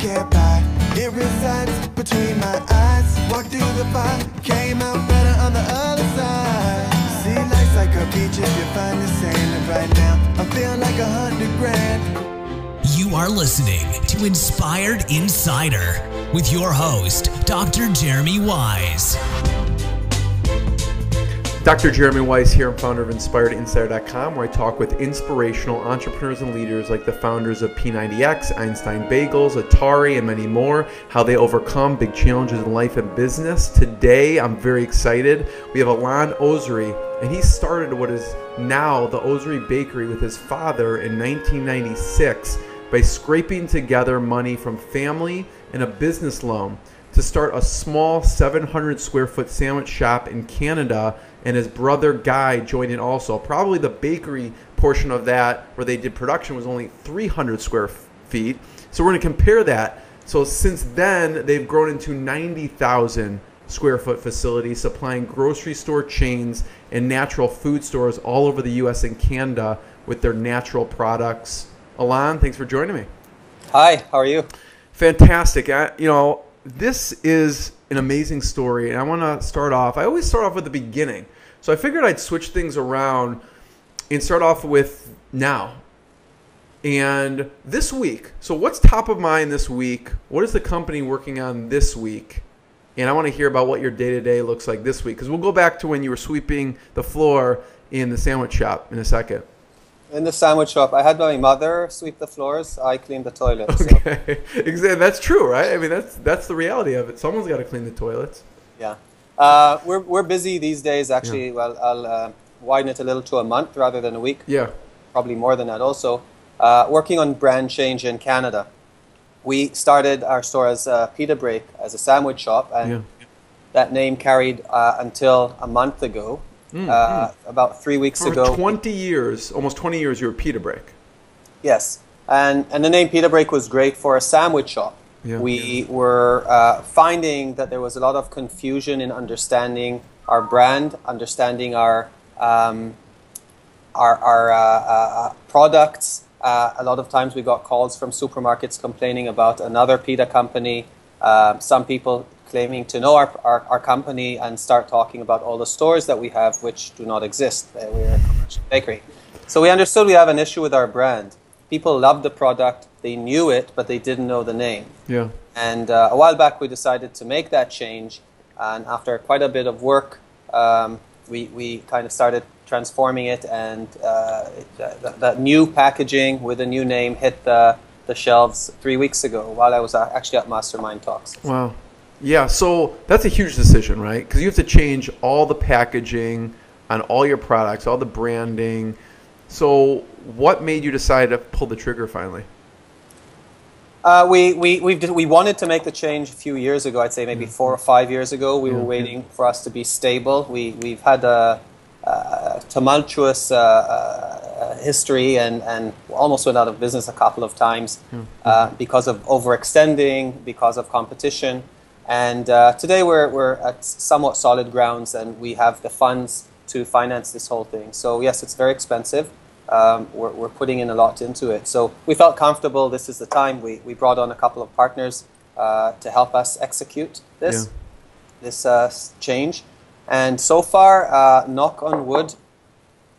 can't buy. It resides between my eyes. Walked through the fire, came out better on the other side. See, life's like a beach if you find the. And right now, I'm feeling like a hundred grand. You are listening to Inspired Insider with your host, Dr. Jeremy Weisz. Dr. Jeremy Weisz here, I'm founder of InspiredInsider.com, where I talk with inspirational entrepreneurs and leaders like the founders of P90X, Einstein Bagels, Atari, and many more, how they overcome big challenges in life and business. Today, I'm very excited. We have Alon Ozery, and he started what is now the Ozery Bakery with his father in 1996 by scraping together money from family and a business loan to start a small 700 square foot sandwich shop in Canada and his brother Guy joined in also. Probably the bakery portion of that, where they did production, was only 300 square feet. So we're going to compare that. So since then, they've grown into 90,000 square foot facilities supplying grocery store chains and natural food stores all over the U.S. and Canada with their natural products. Alon, thanks for joining me. Hi, how are you? Fantastic. I, you know, this is an amazing story, and I want to start off. I always start off with the beginning, so I figured I'd switch things around and start off with now. And this week, so what's top of mind this week? What is the company working on this week? And I want to hear about what your day to day looks like this week, because we'll go back to when you were sweeping the floor in the sandwich shop in a second. In the sandwich shop, I had my mother sweep the floors. I cleaned the toilets. Okay, exactly. That's true, right? I mean, that's that's the reality of it. Someone's got to clean the toilets. Yeah, uh, we're we're busy these days. Actually, yeah. well, I'll uh, widen it a little to a month rather than a week. Yeah, probably more than that. Also, uh, working on brand change in Canada. We started our store as pita break as a sandwich shop, and yeah. that name carried uh, until a month ago. Mm, uh, mm. About three weeks For ago. 20 years, almost 20 years, you were Pita Break. Yes. And, and the name Pita Break was great for a sandwich shop. Yeah. We were uh, finding that there was a lot of confusion in understanding our brand, understanding our, um, our, our uh, uh, products. Uh, a lot of times we got calls from supermarkets complaining about another pita company. Uh, some people claiming to know our, our, our, company and start talking about all the stores that we have which do not exist. Uh, we're a commercial bakery. So we understood we have an issue with our brand. People loved the product, they knew it, but they didn't know the name. Yeah. And uh, a while back we decided to make that change. And after quite a bit of work, um, we, we kind of started transforming it. And uh, that, that new packaging with a new name hit the, the shelves three weeks ago while I was uh, actually at Mastermind Talks. Wow. Yeah, so that's a huge decision, right? Because you have to change all the packaging on all your products, all the branding. So, what made you decide to pull the trigger finally? Uh, we we we we wanted to make the change a few years ago. I'd say maybe mm-hmm. four or five years ago. We yeah. were waiting for us to be stable. We we've had a, a tumultuous uh, uh, history and and almost went out of business a couple of times mm-hmm. uh, because of overextending, because of competition. And uh, today we're, we're at somewhat solid grounds and we have the funds to finance this whole thing. So, yes, it's very expensive. Um, we're, we're putting in a lot into it. So, we felt comfortable. This is the time. We, we brought on a couple of partners uh, to help us execute this, yeah. this uh, change. And so far, uh, knock on wood,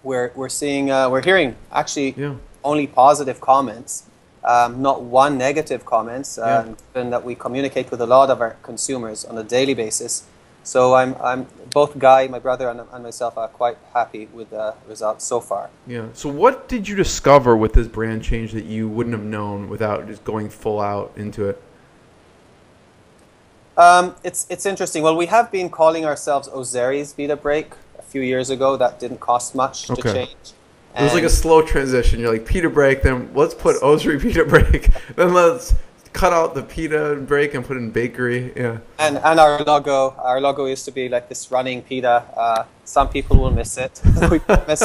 we're, we're seeing, uh, we're hearing actually yeah. only positive comments um, not one negative comments, uh, yeah. given that we communicate with a lot of our consumers on a daily basis. So I'm, I'm both Guy, my brother, and, and myself are quite happy with the results so far. Yeah. So what did you discover with this brand change that you wouldn't have known without just going full out into it? Um, it's it's interesting. Well, we have been calling ourselves Ozery's Pita Break a few years ago. That didn't cost much okay. to change. It was like a slow transition. You're like pita break, then let's put Ozery pita break, then let's cut out the pita break and put in bakery. Yeah. And and our logo, our logo used to be like this running pita. Uh, some people will miss it. we promise.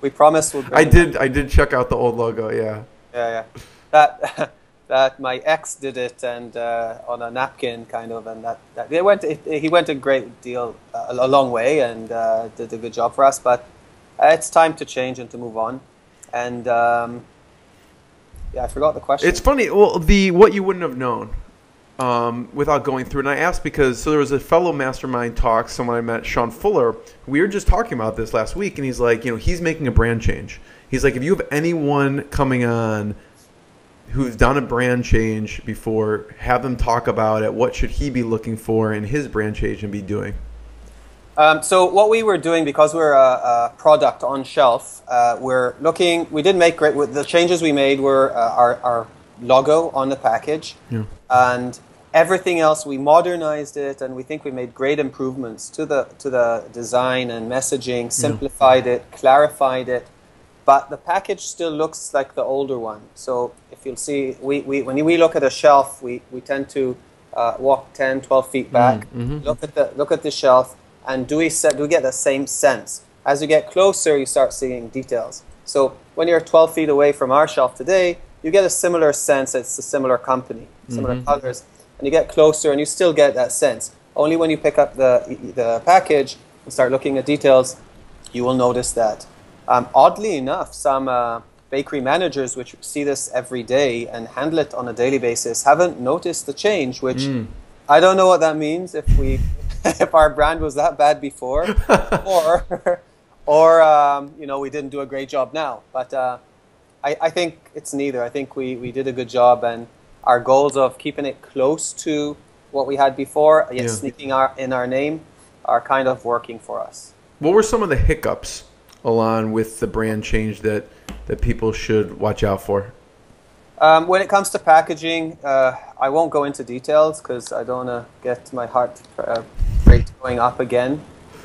We promise we'll. I did. I did check out the old logo. Yeah. Yeah, yeah. That. that my ex did it and uh, on a napkin kind of and that, that it went it, he went a great deal uh, a long way and uh, did a good job for us but uh, it's time to change and to move on. And um, Yeah, I forgot the question. It's funny. Well, the what you wouldn't have known um, without going through. And I asked because so there was a fellow mastermind talk. Someone I met, Sean Fuller. We were just talking about this last week, and he's like, you know, he's making a brand change. He's like, if you have anyone coming on who's done a brand change before, have them talk about it. What should he be looking for in his brand change and be doing? Um, so what we were doing because we're a, a product on shelf, uh, we're looking. We did make great. The changes we made were uh, our, our logo on the package, Yeah. and everything else we modernized it, and we think we made great improvements to the to the design and messaging, simplified it, clarified it. But the package still looks like the older one. So if you'll see, we, we when we look at a shelf, we, we tend to uh, walk 10, 12 feet back, look at the look at the shelf, and do we set, do we get the same sense? As you get closer, you start seeing details. So when you're 12 feet away from our shelf today, you get a similar sense. It's a similar company, similar colors, and you get closer, and you still get that sense. Only when you pick up the the package and start looking at details, you will notice that. Um, oddly enough, some uh, bakery managers, which see this every day and handle it on a daily basis, haven't noticed the change. Which I don't know what that means. If we, if our brand was that bad before, or, or um, you know, we didn't do a great job now. But uh, I, I think it's neither. I think we, we did a good job, and our goals of keeping it close to what we had before, yet Yeah. sneaking our in our name, are kind of working for us. What were some of the hiccups along with the brand change that that people should watch out for? Um, when it comes to packaging, uh, I won't go into details because I don't want to get my heart uh, rate going up again.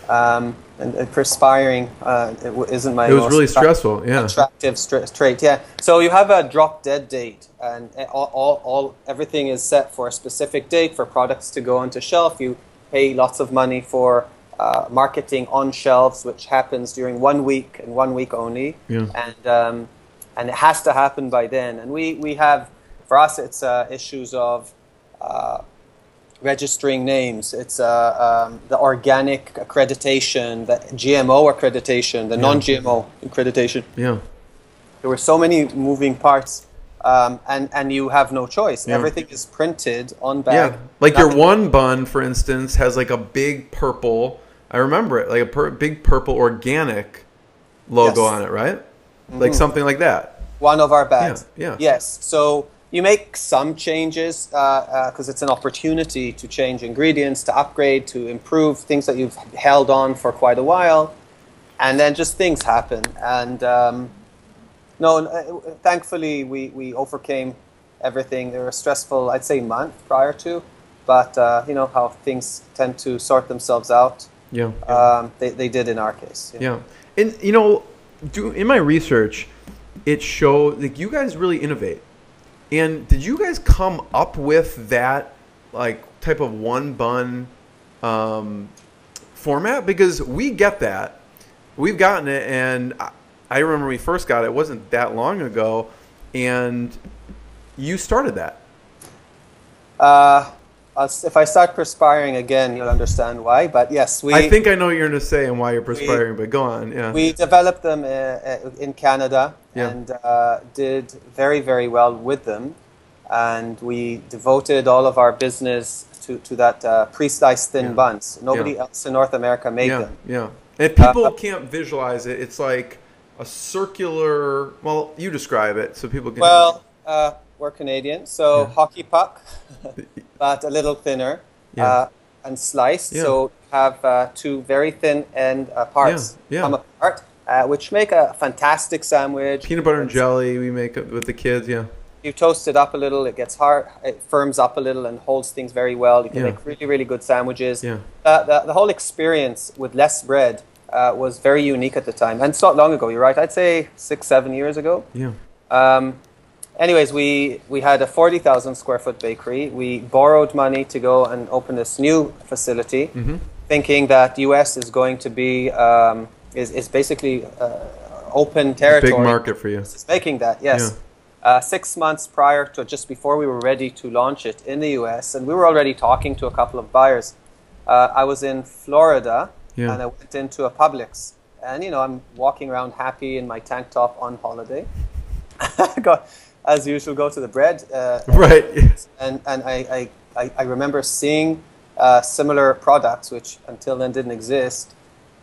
Um, and, and perspiring uh, it w- isn't my It was most really stressful. Yeah. attractive trait. Yeah. So you have a drop dead date, and uh, all, all, all everything is set for a specific date for products to go onto shelf. You pay lots of money for uh, marketing on shelves, which happens during one week and one week only. Yeah. And um, and it has to happen by then. And we we have for us it's uh, issues of. Uh, registering names. It's uh, um, the organic accreditation, the GMO accreditation, the non-GMO accreditation. Yeah. There were so many moving parts, um, and and you have no choice. Yeah. Everything is printed on bag. Yeah, like your one bun, for instance, has like a big purple. I remember it, like a per- big purple organic logo Yes. On it, right? Like something like that. one of our bags. Yeah, yeah. Yes. So you make some changes because it's an opportunity to change ingredients, to upgrade, to improve things that you've held on for quite a while, and then just things happen. And um, no, uh, thankfully we we overcame everything. They were stressful, I'd say, month prior to, but uh, you know how things tend to sort themselves out. Yeah. Um, they they did in our case. Yeah, and you know, do in my research, it showed like you guys really innovate. And did you guys come up with that like type of one bun um, format? Because we get that, we've gotten it, and I, I remember we first got it. It wasn't that long ago, and you started that. Uh, I'll if I start perspiring again, you'll understand why. But yes, we I think I know what you're going to say and why you're perspiring, but go on. Yeah. we developed them uh, uh, in Canada Yeah. and uh, did very very well with them, and we devoted all of our business to to that uh, pre-sliced thin Yeah. buns. Nobody Yeah. else in North America made them. Yeah. And if people Uh, can't visualize it, it's like a circular. Well, you describe it so people can. Well, uh, we're Canadian, so Yeah. hockey puck, but a little thinner Yeah. uh, and sliced. Yeah. So have uh, two very thin end uh, parts Yeah, come apart, uh, which make a fantastic sandwich. peanut butter and jelly we make it with the kids. Yeah. You toast it up a little, it gets hard, it firms up a little and holds things very well. You can make really, really good sandwiches. Yeah. The, the whole experience with less bread uh, was very unique at the time. And it's not long ago, you're right. I'd say six, seven years ago. Yeah. Um, anyways, we, we had a 40,000 square foot bakery. We borrowed money to go and open this new facility, Mm-hmm. thinking that the US is going to be, um, is, is basically uh, open territory. Big market for you. Is making that, yes. Uh, six months prior to just before we were ready to launch it in the US, and we were already talking to a couple of buyers. Uh, I was in Florida Yeah. and I went into a Publix. And, you know, I'm walking around happy in my tank top on holiday. Got as usual, go to the bread. Uh, Right. and and I, I, I, remember seeing uh, similar products, which until then didn't exist,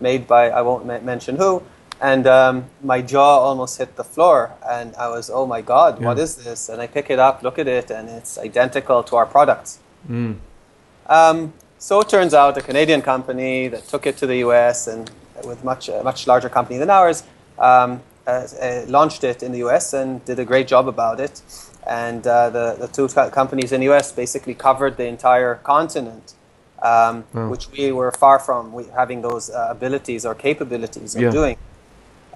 made by I won't me- mention who, and um, my jaw almost hit the floor, and I was, oh my god, what Yeah. is this? And I pick it up, look at it, and it's identical to our products. Mm. Um, so it turns out a Canadian company that took it to the US and with much a much larger company than ours um, uh, uh, launched it in the US and did a great job about it. And uh, the, the two co- companies in the US basically covered the entire continent, um, which we were far from we, having those uh, abilities or capabilities of Yeah. doing.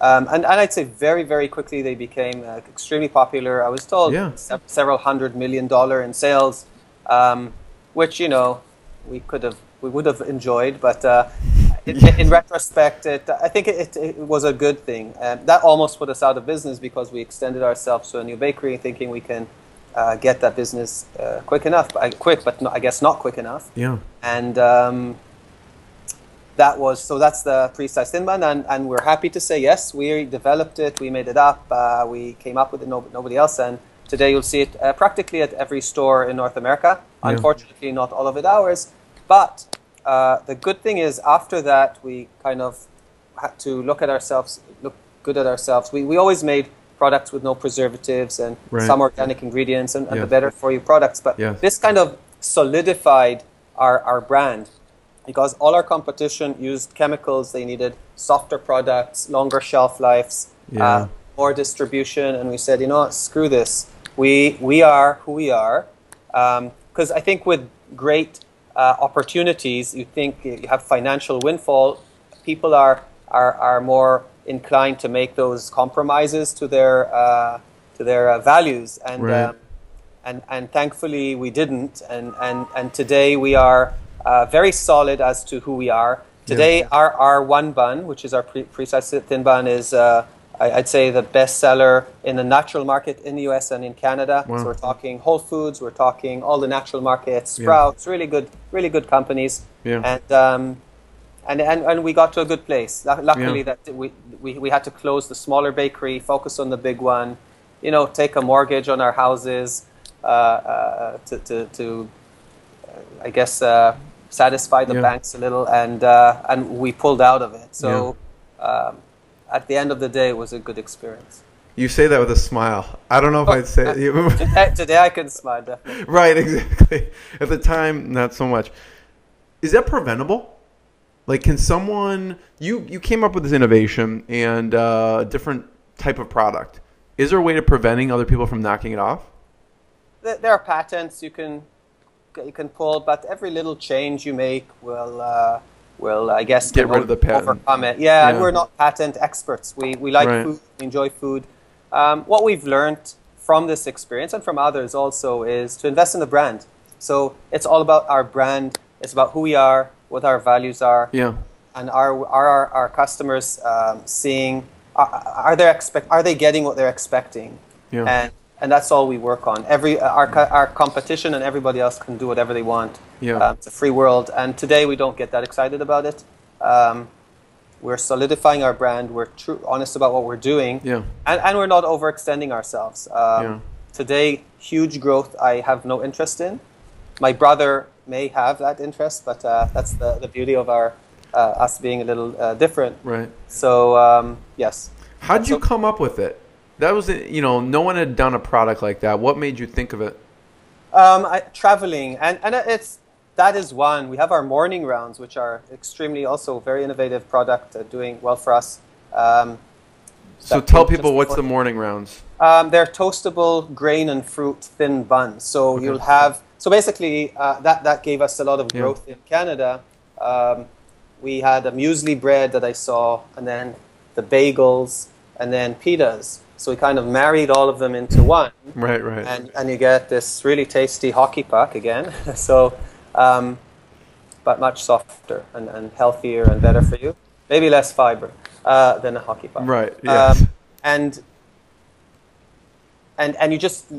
Um, and, and I'd say very, very quickly they became uh, extremely popular. I was told Yeah. se- several hundred million dollar in sales, um, which you know we could have, we would have enjoyed, but uh, in, in retrospect, it, I think it, it was a good thing. Um, that almost put us out of business because we extended ourselves to a new bakery, thinking we can uh, get that business uh, quick enough, quick, but no, I guess not quick enough Yeah. and um, that was so that's the precise thin and, and we're happy to say yes we developed it we made it up uh, we came up with it no, nobody else and today you'll see it uh, practically at every store in north america Yeah. unfortunately not all of it ours but uh, the good thing is after that we kind of had to look at ourselves look good at ourselves we, we always made products with no preservatives and Right. some organic ingredients and, and Yeah. the better for you products but Yes. this kind of solidified our, our brand because all our competition used chemicals. They needed softer products, longer shelf lives, Yeah. uh, more distribution. And we said, you know what, screw this. We, we are who we are. Because I think with great uh, opportunities, you think you have financial windfall, people are, are, are more inclined to make those compromises to their, uh, to their uh, values. And, Right. um, and and thankfully we didn't and and and today we are uh, very solid as to who we are today our our one bun which is our pre- precise thin bun is uh, I'd say the best seller in the natural market in the US and in Canada Wow. so we're talking Whole Foods we're talking all the natural markets Yeah. Sprouts really good really good companies Yeah. and um, and, and, and we got to a good place. Luckily, Yeah. that we, we, we had to close the smaller bakery, focus on the big one, you know, take a mortgage on our houses uh, uh, to, to, to uh, I guess, uh, satisfy the Yeah. banks a little, and, uh, and we pulled out of it. So um, at the end of the day, it was a good experience. You say that with a smile. I don't know if I'd say Today, today I can smile, definitely. right, exactly. At the time, not so much. Is that preventable? Like, can someone you you came up with this innovation and uh, a different type of product? Is there a way to preventing other people from knocking it off? There there are patents you can you can pull, but every little change you make will uh, will I guess Get rid of the patent. overcome it. Yeah, and we're not patent experts. We we like Right. food, we enjoy food. Um, what we've learned from this experience and from others also is to invest in the brand. So it's all about our brand. It's about who we are, what our values are, Yeah. and are are our, our customers um, seeing are, are they expect are they getting what they're expecting Yeah. and and that's all we work on every our, our competition and everybody else can do whatever they want Yeah. um, it's a free world and today we don't get that excited about it um, we're solidifying our brand we're true honest about what we're doing Yeah. and, and we're not overextending ourselves um, Yeah. today huge growth i have no interest in my brother may have that interest, but uh, that's the, the beauty of our uh, us being a little uh, different. Right. So um, yes, How'd you So- come up with it? That was, you know, no one had done a product like that. What made you think of it? um, I, traveling and and it's that is one. We have our morning rounds, which are extremely also very innovative product, uh, doing well for us. Um, So tell people what's the morning rounds. Um, they're toastable grain and fruit thin buns. So Okay. you'll have so basically uh, that that gave us a lot of Yeah. growth in Canada. Um, we had a muesli bread that I saw, and then the bagels, and then pitas. So we kind of married all of them into one, Right, right. and and you get this really tasty hockey puck again. so, um, but much softer and, and healthier and better for you. Maybe less fiber uh, than a hockey puck. Right, yes. Um, and and and you just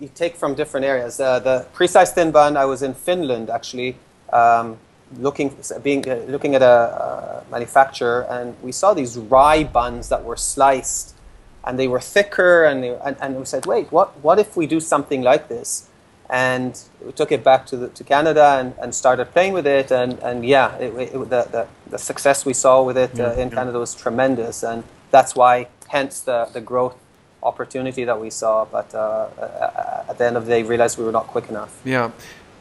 you take from different areas. Uh, the precise thin bun. I was in Finland actually, um, looking being uh, looking at a uh, manufacturer, and we saw these rye buns that were sliced, and they were thicker, and, they, and, and we said, wait, what, what if we do something like this? And we took it back to, the, to Canada and, and started playing with it, and, and yeah, it, it, the, the, the success we saw with it uh, in Canada was tremendous, and that's why, hence the, the growth opportunity that we saw. But uh, uh, at the end of the day, realized we were not quick enough. Yeah.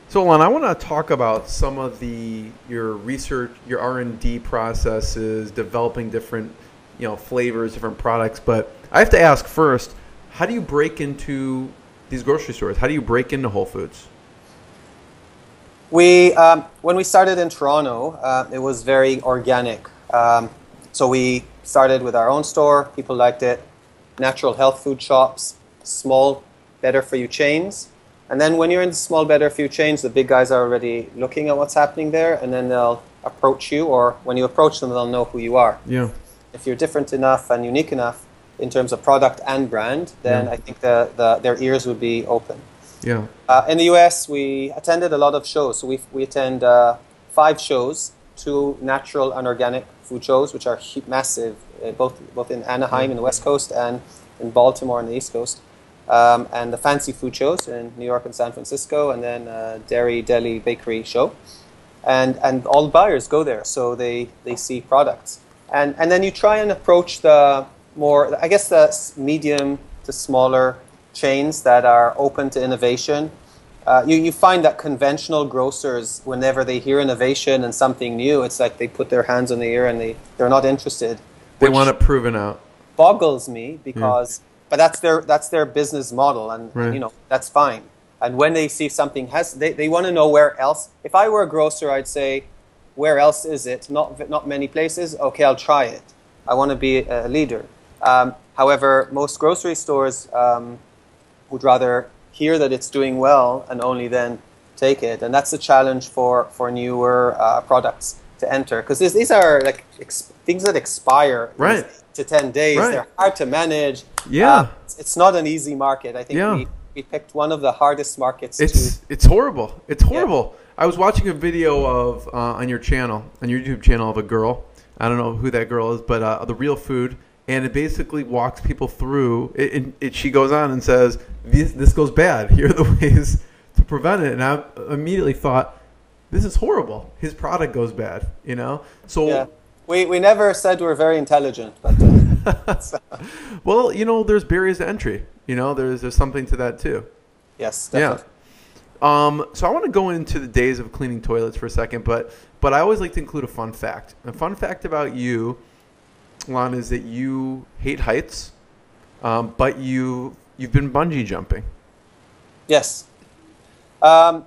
So, Alon, I want to talk about some of the your research, your R and D processes, developing different, you know, flavors, different products. But I have to ask first, how do you break into these grocery stores? How do you break into Whole Foods? We um, when we started in Toronto, uh, it was very organic. Um, so we started with our own store. People liked it. Natural health food shops, small, better for you chains. And then when you're in the small, better for you chains, the big guys are already looking at what's happening there, and then they'll approach you, or when you approach them, they'll know who you are. Yeah. If you're different enough and unique enough in terms of product and brand, then Yeah. I think the, the, their ears would be open. Yeah. Uh, in the US, we attended a lot of shows. So we, we attend uh, five shows, two natural and organic food shows, which are massive, uh, both, both in Anaheim in the West Coast and in Baltimore on the East Coast. Um, and the fancy food shows in New York and San Francisco, and then uh, dairy, deli, bakery show. And, and all buyers go there, so they, they see products. And, and then you try and approach the more, I guess, the medium to smaller chains that are open to innovation. Uh, you, you find that conventional grocers, whenever they hear innovation and something new, it's like they put their hands on the ear and they, they're not interested. They want it proven out. boggles me because, but that's their, that's their business model and, Right. you know, that's fine. And when they see something has, they, they want to know where else. If I were a grocer, I'd say, where else is it? Not, not many places. Okay, I'll try it. I want to be a leader. Um, however, most grocery stores um, would rather hear that it's doing well and only then take it. And that's the challenge for, for newer uh, products to enter because these are like ex- things that expire Right. to 10 days. Right. They're hard to manage. Yeah. Uh, it's, it's not an easy market. I think Yeah. we, we picked one of the hardest markets It's to. it's horrible. It's horrible. I was watching a video of uh, on your channel, on your YouTube channel, of a girl. I don't know who that girl is, but uh, the real food, and it basically walks people through. It, it, it, she goes on and says, "This this goes bad. Here are the ways to prevent it." And I immediately thought, "This is horrible. His product goes bad." You know. So Yeah. We, we never said we're very intelligent, but uh, well, you know, there's barriers to entry. You know, there's there's something to that too. yes, Yeah. Um, so I want to go into the days of cleaning toilets for a second, but but I always like to include a fun fact. A fun fact about you, Lon, is that you hate heights, um, but you you've been bungee jumping. Yes. Um,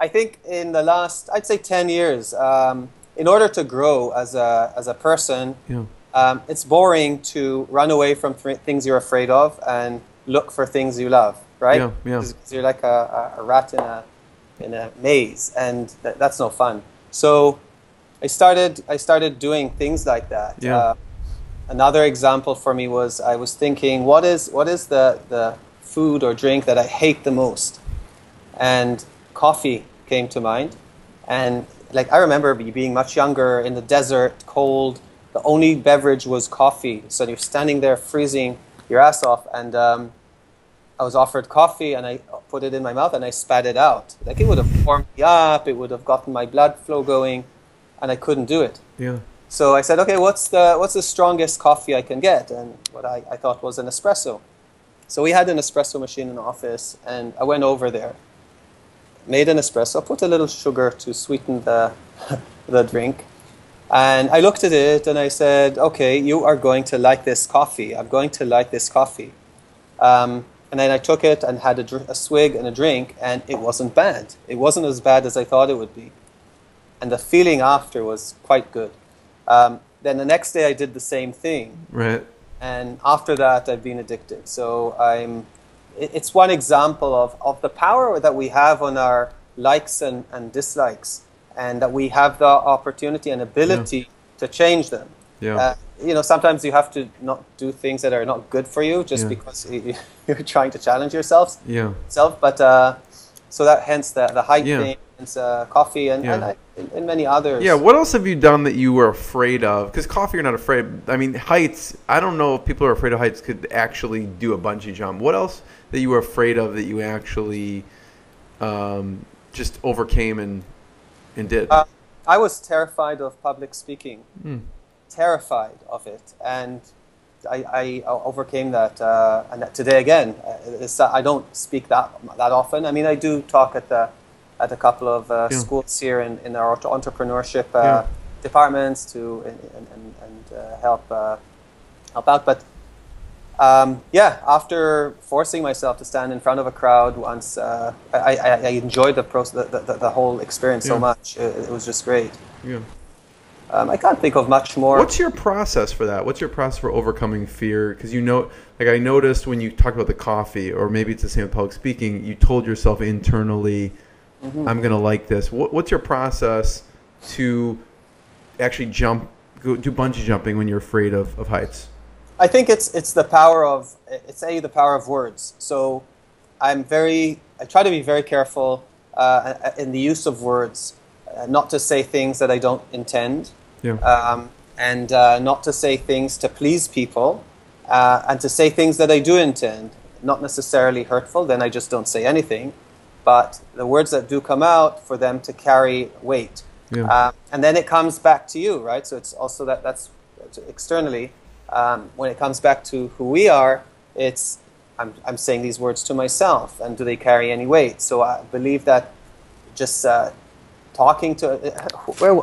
I think in the last, I'd say 10 years, um, in order to grow as a, as a person, Yeah. um, it's boring to run away from th- things you're afraid of and look for things you love, right? Yeah, yeah. 'Cause you're like a, a, a rat in a, in a maze, and th- that's no fun. So I started, I started doing things like that. Yeah. Uh, another example for me was I was thinking, what is, what is the, the food or drink that I hate the most? And coffee came to mind. And like I remember be- being much younger in the desert, cold. The only beverage was coffee. So you're standing there freezing your ass off, and um, I was offered coffee, and I put it in my mouth, and I spat it out. Like it would have warmed me up, it would have gotten my blood flow going, and I couldn't do it. Yeah. So I said, okay, what's the what's the strongest coffee I can get? And what I, I thought was an espresso. So we had an espresso machine in the office, and I went over there, made an espresso, put a little sugar to sweeten the the drink, and I looked at it and I said, okay, you are going to like this coffee. I'm going to like this coffee. Um, and then I took it and had a, dr- a swig and a drink, and it wasn't bad. It wasn't as bad as I thought it would be and the feeling after was quite good. Um, then the next day I did the same thing, Right. and after that I've been addicted. So I'm. it- It's one example of, of the power that we have on our likes and, and dislikes, and that we have the opportunity and ability to change them. Yeah. Uh, you know, sometimes you have to not do things that are not good for you just Yeah. because you- you're trying to challenge yourself. Yeah. itself. But uh, so that hence the, the height Yeah. thing. Uh, coffee, and, Yeah. and, I, and, many others. Yeah, what else have you done that you were afraid of? Because coffee, you're not afraid. I mean, heights. I don't know if people who are afraid of heights could actually do a bungee jump. What else that you were afraid of that you actually um, just overcame and and did? Uh, I was terrified of public speaking, Hmm. terrified of it, and I, I overcame that. Uh, and today again, uh, it's, I don't speak that that often. I mean, I do talk at the at a couple of uh, Yeah. schools here in, in our entrepreneurship uh, Yeah. departments to and, and, and, uh, help uh, help out, but. Um, yeah, after forcing myself to stand in front of a crowd once, uh, I, I, I enjoyed the, process, the, the, the whole experience so much. It, it was just great. yeah. Um, I can't think of much more. What's your process for that? What's your process for overcoming fear? Because you know, like I noticed when you talked about the coffee, or maybe it's the same with public speaking. You told yourself internally, Mm-hmm. "I'm gonna like this." What, what's your process to actually jump, go, do bungee jumping when you're afraid of, of heights? I think it's it's the power of it's a the power of words. So I'm very I try to be very careful uh, in the use of words, uh, not to say things that I don't intend, Yeah. um, and uh, not to say things to please people, uh, and to say things that I do intend, not necessarily hurtful. Then I just don't say anything, but the words that do come out for them to carry weight. Yeah. Um, and then it comes back to you, right? So it's also that that's externally. Um, when it comes back to who we are, it's I'm, I'm saying these words to myself, and do they carry any weight? So I believe that just uh, talking to where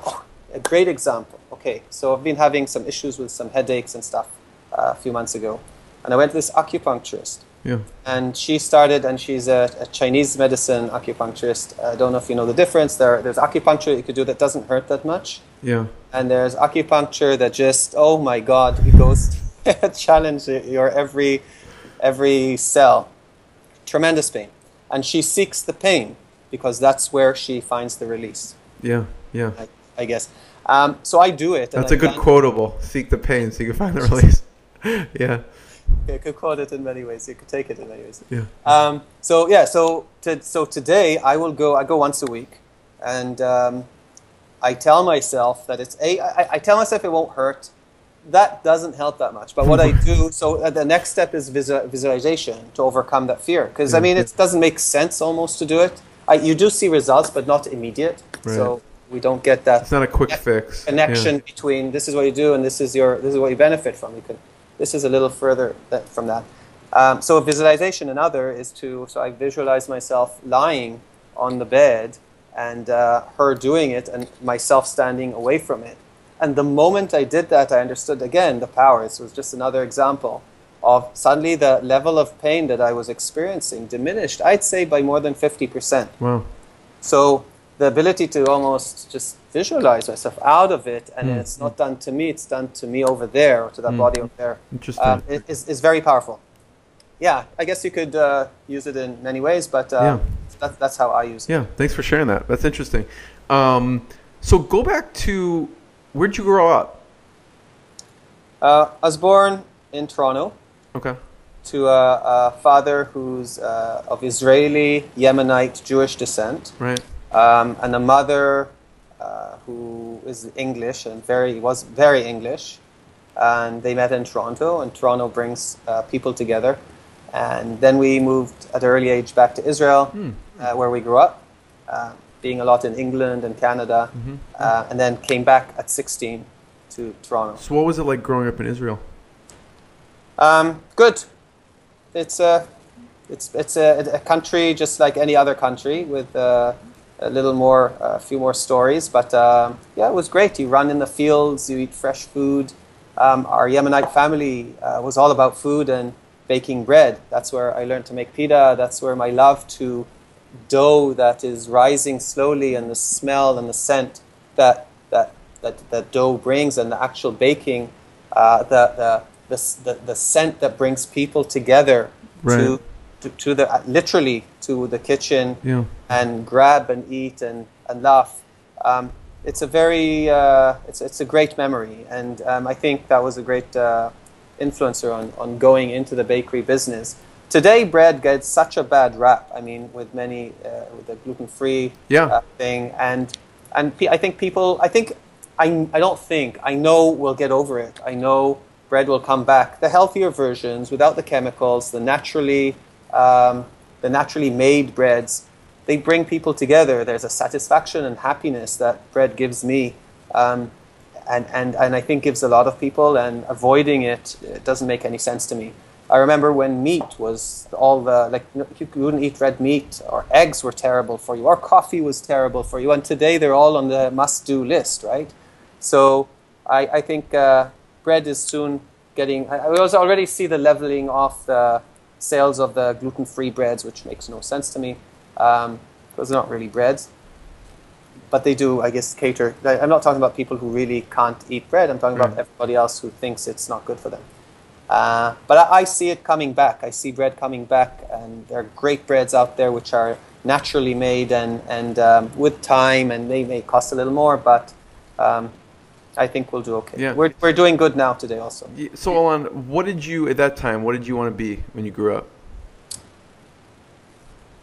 a great example. Okay, so I've been having some issues with some headaches and stuff uh, a few months ago, and I went to this acupuncturist, yeah. and she started, and she's a, a Chinese medicine acupuncturist. I don't know if you know the difference. There, there's acupuncture you could do that doesn't hurt that much, Yeah. and there's acupuncture that just, oh my God, it goes challenge your every every cell. Tremendous pain, and she seeks the pain because that's where she finds the release. Yeah. Yeah. I, I guess. Um, so I do it. That's a I've good quotable. Seek the pain so you can find the release. yeah. You could quote it in many ways. You could take it in many ways. Yeah. Um, so yeah, so to, so today I will go. I go once a week, and um, I tell myself that it's a. I, I tell myself it won't hurt. That doesn't help that much. But what I do, so uh, the next step is visual, visualization to overcome that fear. Because I Yeah. mean, it doesn't make sense almost to do it. I, you do see results, but not immediate. Right. So we don't get that It's not a quick Yeah. fix. connection Yeah. between this is what you do and this is your this is what you benefit from. You can this is a little further th- from that. Um, so visualization, another is to so I visualize myself lying on the bed and uh, her doing it and myself standing away from it. And the moment I did that, I understood again the power. This was just another example of suddenly the level of pain that I was experiencing diminished. I'd say by more than fifty percent. Wow. So the ability to almost just visualize myself out of it, and Mm. it's not done to me; it's done to me over there, or to that Mm. body over there. Interesting. Um, it- is, is very powerful. Yeah, I guess you could uh, use it in many ways, but uh, Yeah. that, that's how I use it. Yeah, thanks for sharing that. That's interesting. Um, so go back to where'd you grow up? Uh, I was born in Toronto Okay. to a, a father who's uh, of Israeli Yemenite Jewish descent. Right. um, and a mother uh, who is English and very was very English, and they met in Toronto, and Toronto brings uh, people together, and then we moved at an early age back to Israel, uh, where we grew up, uh, being a lot in England and Canada, uh, and then came back at 16 to Toronto. So what was it like growing up in Israel? Um, good. It's a, it's it's a, a country just like any other country with uh, a little more, a few more stories. But um, yeah, it was great. You run in the fields, you eat fresh food. Um, our Yemenite family uh, was all about food and baking bread. That's where I learned to make pita. That's where my love to dough that is rising slowly and the smell and the scent that that that, that dough brings and the actual baking, uh, the, the, the, the the scent that brings people together Right. to, to to the literally to the kitchen Yeah. And grab and eat and, and laugh. Um, it's a very uh, it's it's a great memory, and um, I think that was a great uh, influencer on, on going into the bakery business. today bread gets such a bad rap. I mean, with many uh, with the gluten free Yeah. uh, thing, and and pe- I think people, I think I I don't think I know we'll get over it. I know bread will come back. The healthier versions, without the chemicals, the naturally um, the naturally made breads, they bring people together. There's a satisfaction and happiness that bread gives me. Um, and, and, and I think gives a lot of people, and avoiding it, it doesn't make any sense to me. I remember when meat was all the like you couldn't eat red meat, or eggs were terrible for you, or coffee was terrible for you, and today they're all on the must-do list, right? So I, I think uh, bread is soon getting. I, I already see the leveling off the sales of the gluten-free breads, which makes no sense to me um, because they're not really breads but they do, I guess, cater. I'm not talking about people who really can't eat bread. I'm talking about everybody else who thinks it's not good for them. Uh, but I, I see it coming back. I see bread coming back, and there are great breads out there which are naturally made and and um, with time, and they may cost a little more, but um, I think we'll do okay. Yeah. We're we're doing good now today also. So, Alon, what did you at that time? What did you want to be when you grew up?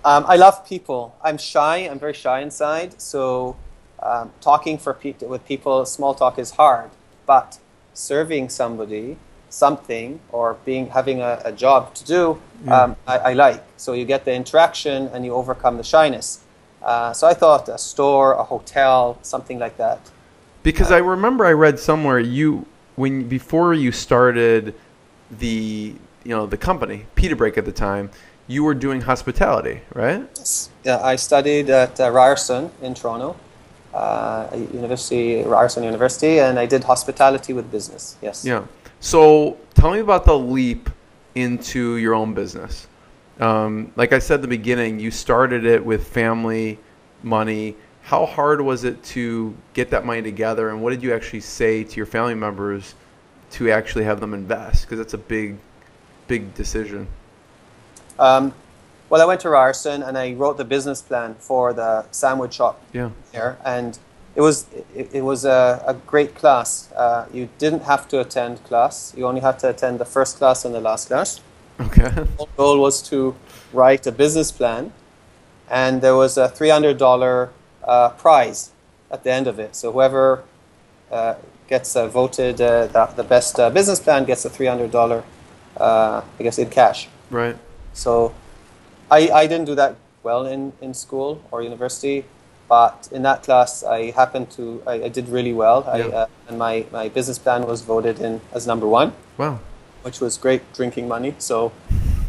Um, I love people. I'm shy. I'm very shy inside. So um, talking for pe- with people, small talk is hard. But serving somebody something or being having a, a job to do, um, I, I like. So you get the interaction and you overcome the shyness. Uh, so I thought a store, a hotel, something like that. Because I remember I read somewhere you when before you started the you know the company Peter Break at the time, you were doing hospitality, right? Yes. Yeah, I studied at uh, Ryerson in Toronto, uh, University Ryerson University, and I did hospitality with business. Yes. Yeah. So tell me about the leap into your own business. Um, like I said at the beginning, you started it with family money. How hard was it to get that money together, and what did you actually say to your family members to actually have them invest? Because that's a big, big decision. Um, well, I went to Ryerson and I wrote the business plan for the sandwich shop Yeah. there, and it was it, it was a, a great class. Uh, you didn't have to attend class; you only had to attend the first class and the last class. Okay. The goal was to write a business plan, and there was a three hundred dollar uh, prize at the end of it. So whoever uh, gets uh, voted uh, the, the best uh, business plan gets a three hundred dollar, uh, I guess, in cash. right. So I, I didn't do that well in, in school or university, but in that class I happened to, I, I did really well. I, Yeah. uh, and my, my business plan was voted in as number one, Wow. which was great drinking money. So,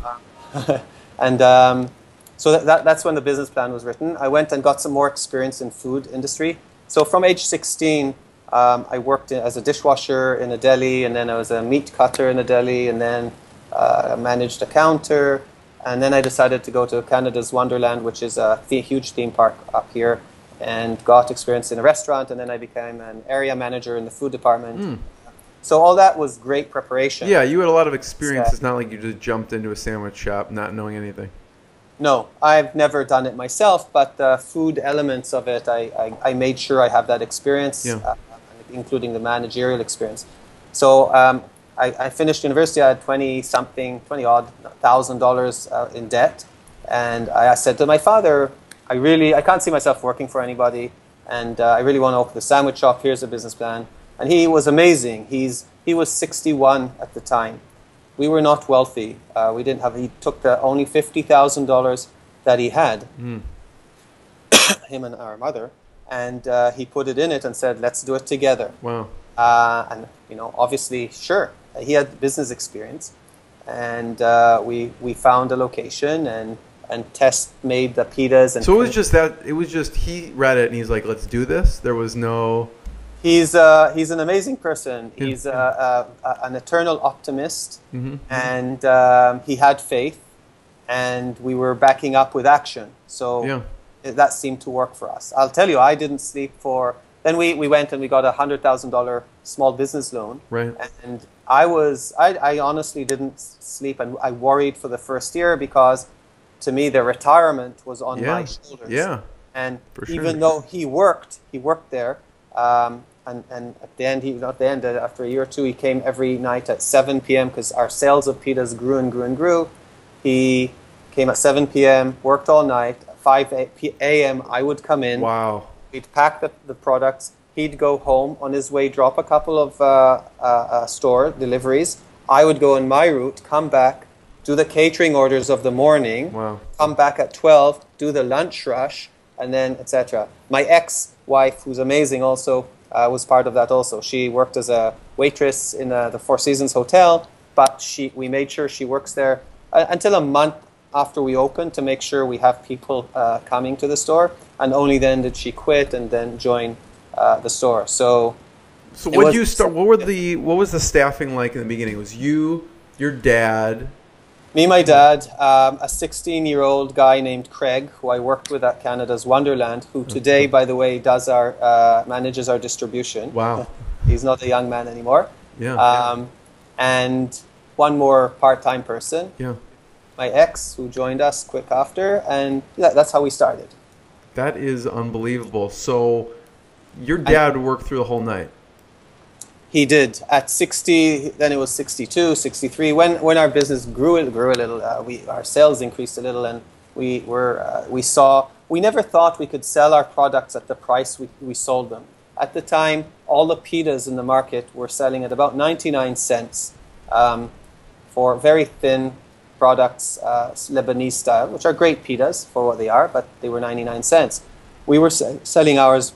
uh, and um, so that, that, that's when the business plan was written. I went and got some more experience in food industry. So from age 16, um, I worked in, as a dishwasher in a deli, and then I was a meat cutter in a deli, and then uh, managed a counter. And then I decided to go to Canada's Wonderland, which is a the- huge theme park up here, and got experience in a restaurant. And then I became an area manager in the food department. So all that was great preparation. Yeah, you had a lot of experience. Yeah. It's not like you just jumped into a sandwich shop not knowing anything. No, I've never done it myself, but the food elements of it, I, I, I made sure I have that experience, Yeah. uh, including the managerial experience. So um, I, I finished university, I had 20 something, 20 odd thousand dollars uh, in debt. And I, I said to my father, I really, I can't see myself working for anybody. And uh, I really want to open a sandwich shop. Here's a business plan. And he was amazing. He's, he was 61 at the time we were not wealthy. Uh, we didn't have. He took the only fifty thousand dollars that he had, him and our mother, and uh, he put it in it and said, "Let's do it together." Wow. Uh, and you know, obviously, sure, he had business experience, and uh, we we found a location and and test made the pitas and. So it was just that. It was just he read it and he's like, "Let's do this." There was no. He's uh, he's an amazing person. He's uh, uh, an eternal optimist, Mhm. and um, he had faith, and we were backing up with action. So Yeah. that seemed to work for us. I'll tell you, I didn't sleep for. Then we, we went and we got a hundred thousand dollar small business loan, Right. and I was I, I honestly didn't sleep, and I worried for the first year because, to me, the retirement was on Yeah. my shoulders. Yeah. And sure. even though he worked, he worked there. Um, and, and at the end, he at the end, uh, after a year or two, he came every night at 7 p.m. because our sales of pitas grew and grew and grew. He came at 7 p.m., worked all night. 5 a.m., I would come in. Wow. We'd pack the, the products. He'd go home on his way, drop a couple of uh, uh, uh, store deliveries. I would go on my route, come back, do the catering orders of the morning, Wow. come back at 12, do the lunch rush, and then etc. My ex-wife, who's amazing, also uh, was part of that. Also, she worked as a waitress in uh, the Four Seasons Hotel, but she we made sure she works there uh, until a month after we opened to make sure we have people uh, coming to the store, and only then did she quit and then join uh, the store. So. So what was- you start? What were the what was the staffing like in the beginning? It was you, your dad. Me, my dad, um, a 16 year old guy named Craig, who I worked with at Canada's Wonderland, who today, by the way, does our, uh, manages our distribution. Wow. He's not a young man anymore. Yeah. Um, and one more part time person, yeah. My ex, who joined us quick after. And yeah, that's how we started. That is unbelievable. So your dad worked through the whole night. He did at 60, then it was 62, 63. When, when our business grew, it grew a little, uh, we, our sales increased a little, and we, were, uh, we saw, we never thought we could sell our products at the price we, we sold them. At the time, all the pitas in the market were selling at about 99 cents um, for very thin products, uh, Lebanese style, which are great pitas for what they are, but they were 99 cents. We were se- selling ours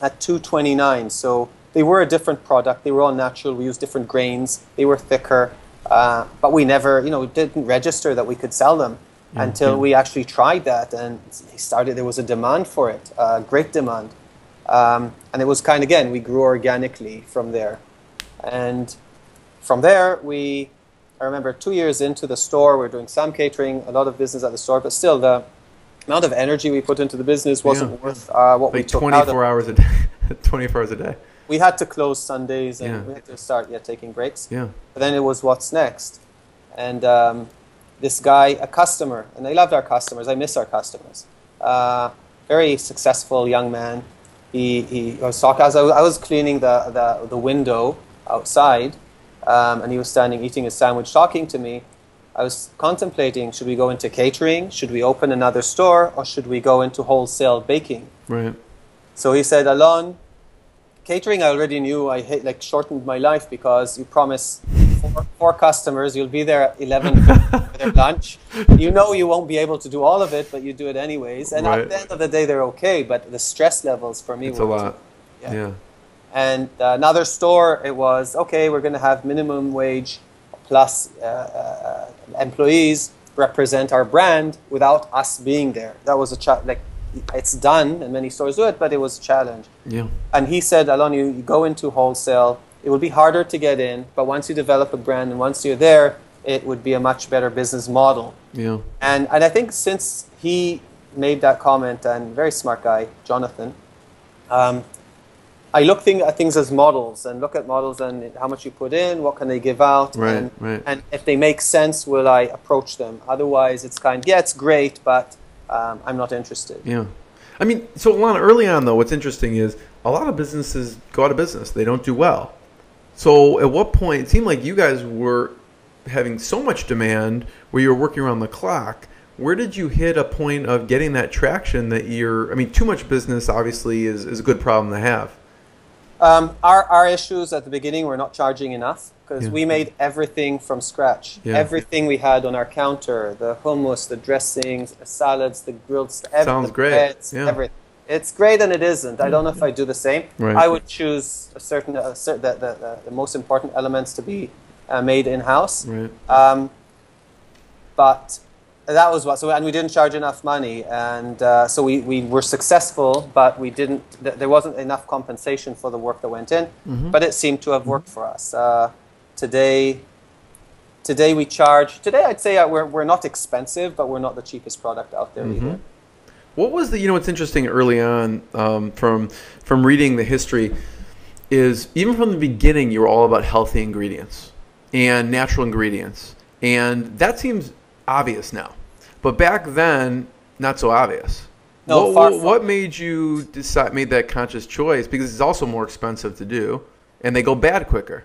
at 229 so they were a different product. They were all natural. We used different grains. They were thicker uh, but we never you know didn't register that we could sell them until we actually tried that and they started there was a demand for it uh, great demand. Um, and it was kind of again we grew organically from there. And from there we i remember two years into the store we were doing some catering a lot of business at the store but still the amount of energy we put into the business wasn't Yeah. worth uh, what we Like took out of 24 hours a day. 24 hours a day. we had to close Sundays and Yeah. we had to start yeah taking breaks. Yeah. But then it was what's next, and um, this guy, a customer, and I loved our customers. I miss our customers. Uh, very successful young man. He, he I was talking. I was, I was cleaning the, the the window outside, um, and he was standing eating a sandwich, talking to me. I was contemplating: should we go into catering? Should we open another store, or should we go into wholesale baking? Right. So he said, Alon, catering I already knew I hit, like shortened my life because you promise four, four customers, you'll be there at 11 for their lunch. You know you won't be able to do all of it, but you do it anyways. And Right. at the end of the day, they're okay, but the stress levels for me It's a were lot. Yeah. Yeah. And uh, another store, it was okay. We're going to have minimum wage plus uh, uh, employees represent our brand without us being there. That was a challenge. like it's done, and many stores do it, but it was a challenge. Yeah. And he said, Alon, you, you go into wholesale. It will be harder to get in, but once you develop a brand and once you're there, it would be a much better business model. Yeah. And, and I think since he made that comment, and very smart guy, Jonathan, um, I look thing, at things as models and look at models and how much you put in, what can they give out, Right, and, right. and if they make sense, will I approach them? Otherwise, it's kind yeah, it's great, but um, I'm not interested. Yeah. I mean, so Alon, early on though, what's interesting is a lot of businesses go out of business. They don't do well. So at what point it seemed like you guys were having so much demand where you were working around the clock. Where did you hit a point of getting that traction that you're I mean, too much business obviously is, is a good problem to have. Um, our, our issues at the beginning were not charging enough because Yeah. we made everything from scratch. Yeah. Everything we had on our counter the hummus, the dressings, the salads, the grilled st- ev- Sounds great. breads, Yeah. everything. It's great and it isn't. I don't know if I do the same. Right. I would choose a certain, a cer- the, the, the, the most important elements to be uh, made in house. Right. Um, but that was what. So and we didn't charge enough money, and uh, so we, we were successful, but we didn't. Th- there wasn't enough compensation for the work that went in. But it seemed to have worked for us. Uh, today, today we charge. Today I'd say uh, we're we're not expensive, but we're not the cheapest product out there either. What was the you know what's interesting early on um, from from reading the history is even from the beginning you were all about healthy ingredients and natural ingredients and that seems obvious now but back then not so obvious No, what, far what, from what made you decide made that conscious choice because it's also more expensive to do and they go bad quicker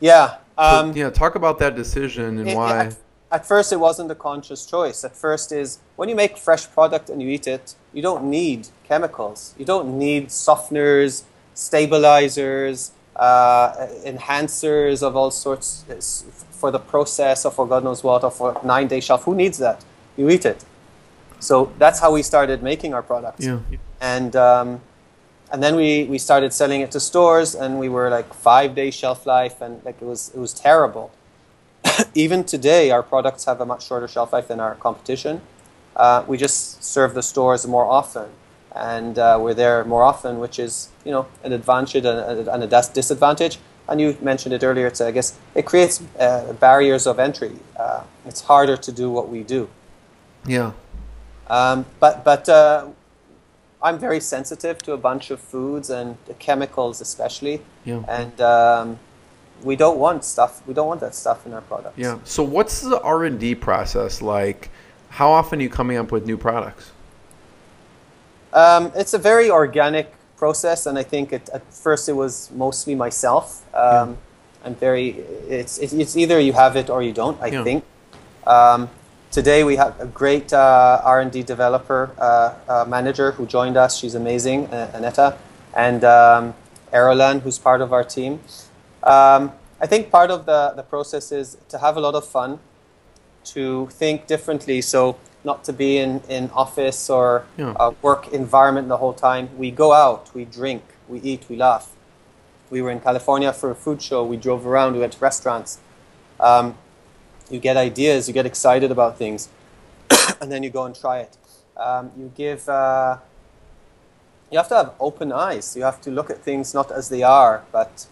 Yeah. So, Um, yeah talk about that decision and it- why At, at first it wasn't a conscious choice. At first is when you make fresh product and you eat it, you don't need chemicals. You don't need softeners, stabilizers, uh, enhancers of all sorts for the process or for God knows what or for nine day shelf. Who needs that? You eat it. So that's how we started making our products. Yeah. And um, and then we, we started selling it to stores and we were like five day shelf life and like it was it was terrible. Even today our products have a much shorter shelf life than our competition. Uh, we just serve the stores more often and uh, we're there more often, which is you know an advantage and a, and a disadvantage. And you mentioned it earlier. It's I guess it creates uh, barriers of entry. Uh, it's harder to do what we do. Yeah. Um, but but uh, I'm very sensitive to a bunch of foods and chemicals, especially. Yeah. And um, we don't want stuff. We don't want that stuff in our products. Yeah. So what's the R and D process like? How often are you coming up with new products? Um, it's a very organic process, and I think it, at first it was mostly myself. Um, yeah. I'm very. It's, it's either you have it or you don't. I yeah. think. Um, today we have a great uh, R&D developer uh, uh, manager who joined us. She's amazing, uh, Aneta, and um, Erolan, who's part of our team. Um, I think part of the, the process is to have a lot of fun, to think differently. So not to be in, in office or yeah. a work environment the whole time. We go out, we drink, we eat, we laugh. We were in California for a food show. We drove around, we went to restaurants. Um, you get ideas, you get excited about things, and then you go and try it. Um, you give, uh, you have to have open eyes. You have to look at things not as they are, but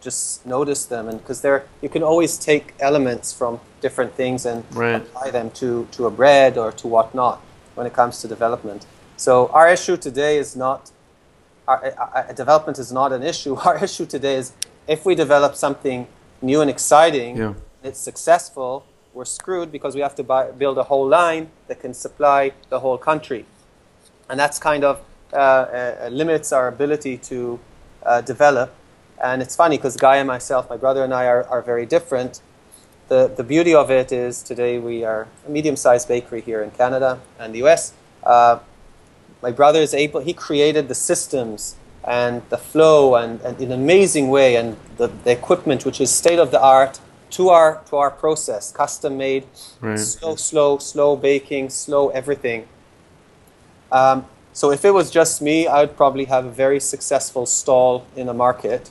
just notice them, and because they're, you can always take elements from different things and right. apply them to, to a bread or to whatnot when it comes to development. So our issue today is not, our, our, development is not an issue. Our issue today is if we develop something new and exciting, yeah. it's successful, we're screwed because we have to buy, build a whole line that can supply the whole country. And that's kind of uh, uh, limits our ability to uh, develop and it's funny because Guy and myself, my brother and I, are, are very different. The, the beauty of it is today we are a medium sized bakery here in Canada and the US. Uh, my brother is able, he created the systems and the flow and, and in an amazing way and the, the equipment, which is state of the art, to our, to our process, custom made, right. slow, slow, slow baking, slow everything. Um, so if it was just me, I would probably have a very successful stall in a market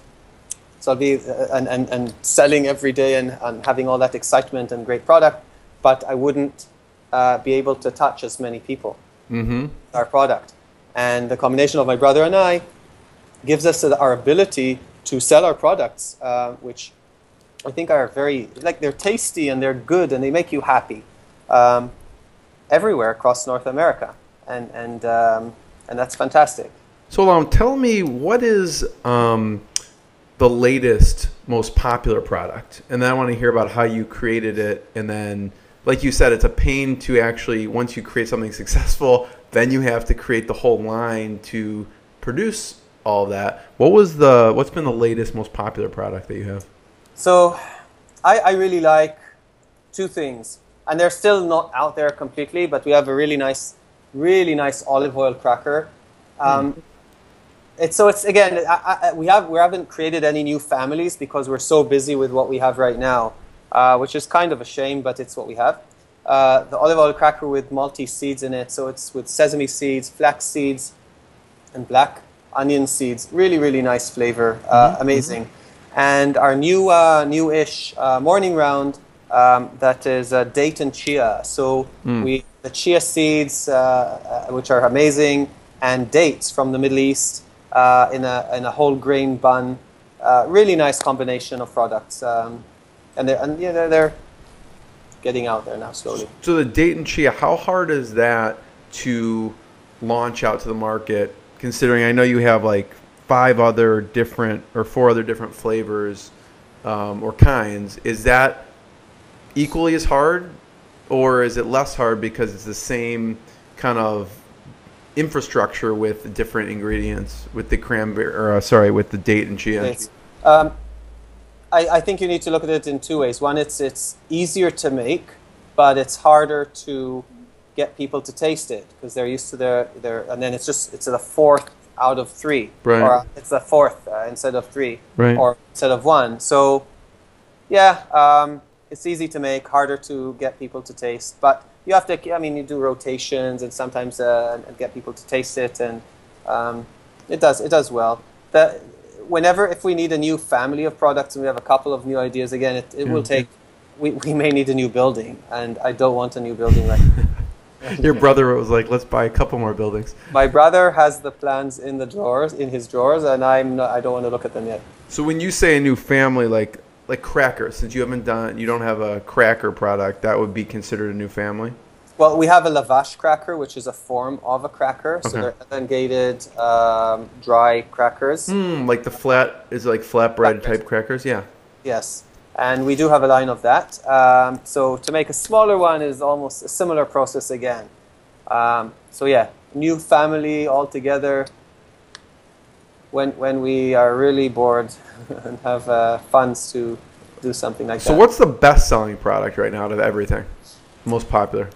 so I'll be uh, and, and, and selling every day and, and having all that excitement and great product, but I wouldn't uh, be able to touch as many people mm-hmm. our product. And the combination of my brother and I gives us our ability to sell our products, uh, which I think are very like they're tasty and they're good and they make you happy um, everywhere across North America, and and um, and that's fantastic. So, um, tell me what is um, the latest, most popular product, and then I want to hear about how you created it, and then, like you said, it's a pain to actually once you create something successful, then you have to create the whole line to produce all of that. What was the what's been the latest, most popular product that you have? So, I, I really like two things, and they're still not out there completely, but we have a really nice, really nice olive oil cracker. Um, mm it's so it's again I, I, we have we haven't created any new families because we're so busy with what we have right now, uh, which is kind of a shame, but it's what we have. Uh, the olive oil cracker with multi seeds in it, so it's with sesame seeds, flax seeds, and black onion seeds. Really, really nice flavor, uh, mm-hmm. amazing. Mm-hmm. And our new uh, new-ish uh, morning round um, that is uh, date and chia. So mm. we the chia seeds, which are amazing, and dates from the Middle East uh, in, a, in a whole grain bun. Uh, really nice combination of products. Um, and they're, and, you know, they're getting out there now slowly. So the and chia, how hard is that to launch out to the market? Considering I know you have like five other different or four other different flavors um, or kinds, is that equally as hard, or is it less hard because it's the same kind of infrastructure with different ingredients with the cranberry or uh, sorry with the date and chia um, I, I, think you need to look at it in two ways. One it's it's easier to make but it's harder to get people to taste it because they're used to their, their and then it's just it's a fourth out of three. Right. or it's a fourth uh, instead of three. Right. or instead of one. So yeah um, it's easy to make harder to get people to taste but you have to i mean you do rotations and sometimes uh, get people to taste it and um, it does it does well. The, whenever if we need a new family of products and we have a couple of new ideas again it, it will take we, we may need a new building and i don't want a new building right Your brother was like, let's buy a couple more buildings. my brother has the plans in the drawers in his drawers and i'm not, i don't want to look at them yet. So when you say a new family, like like crackers, since you haven't done, you don't have a cracker product, that would be considered a new family. Well, we have a lavash cracker, which is a form of a cracker. Okay. So they're elongated, um, dry crackers. Hmm, like the flat is like flatbread Flatbread. type crackers. Yeah. Yes. And we do have a line of that. Um, so to make a smaller one is almost a similar process again. Um, so yeah, new family altogether. When, when we are really bored and have uh, funds to do something like So that. So what's the best selling product right now out of everything? Most popular.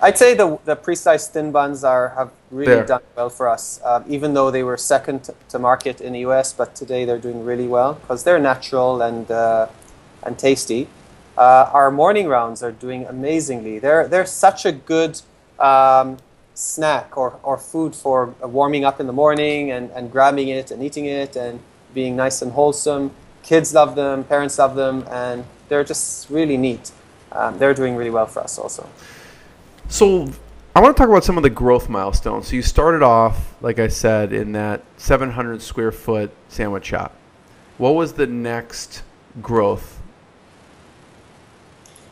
I'd say the the pre-sliced thin buns are have really There. done well for us, um, even though they were second to, to market in the US. But today they're doing really well because they're natural and uh, and tasty. Uh, our morning rounds are doing amazingly. They're they're such a good um, snack or, or food for warming up in the morning and, and grabbing it and eating it and being nice and wholesome. Kids love them, parents love them, and they're just really neat. Um, they're doing really well for us also. So I want to talk about some of the growth milestones. So you started off, like I said, in that 700 square foot sandwich shop. What was the next growth?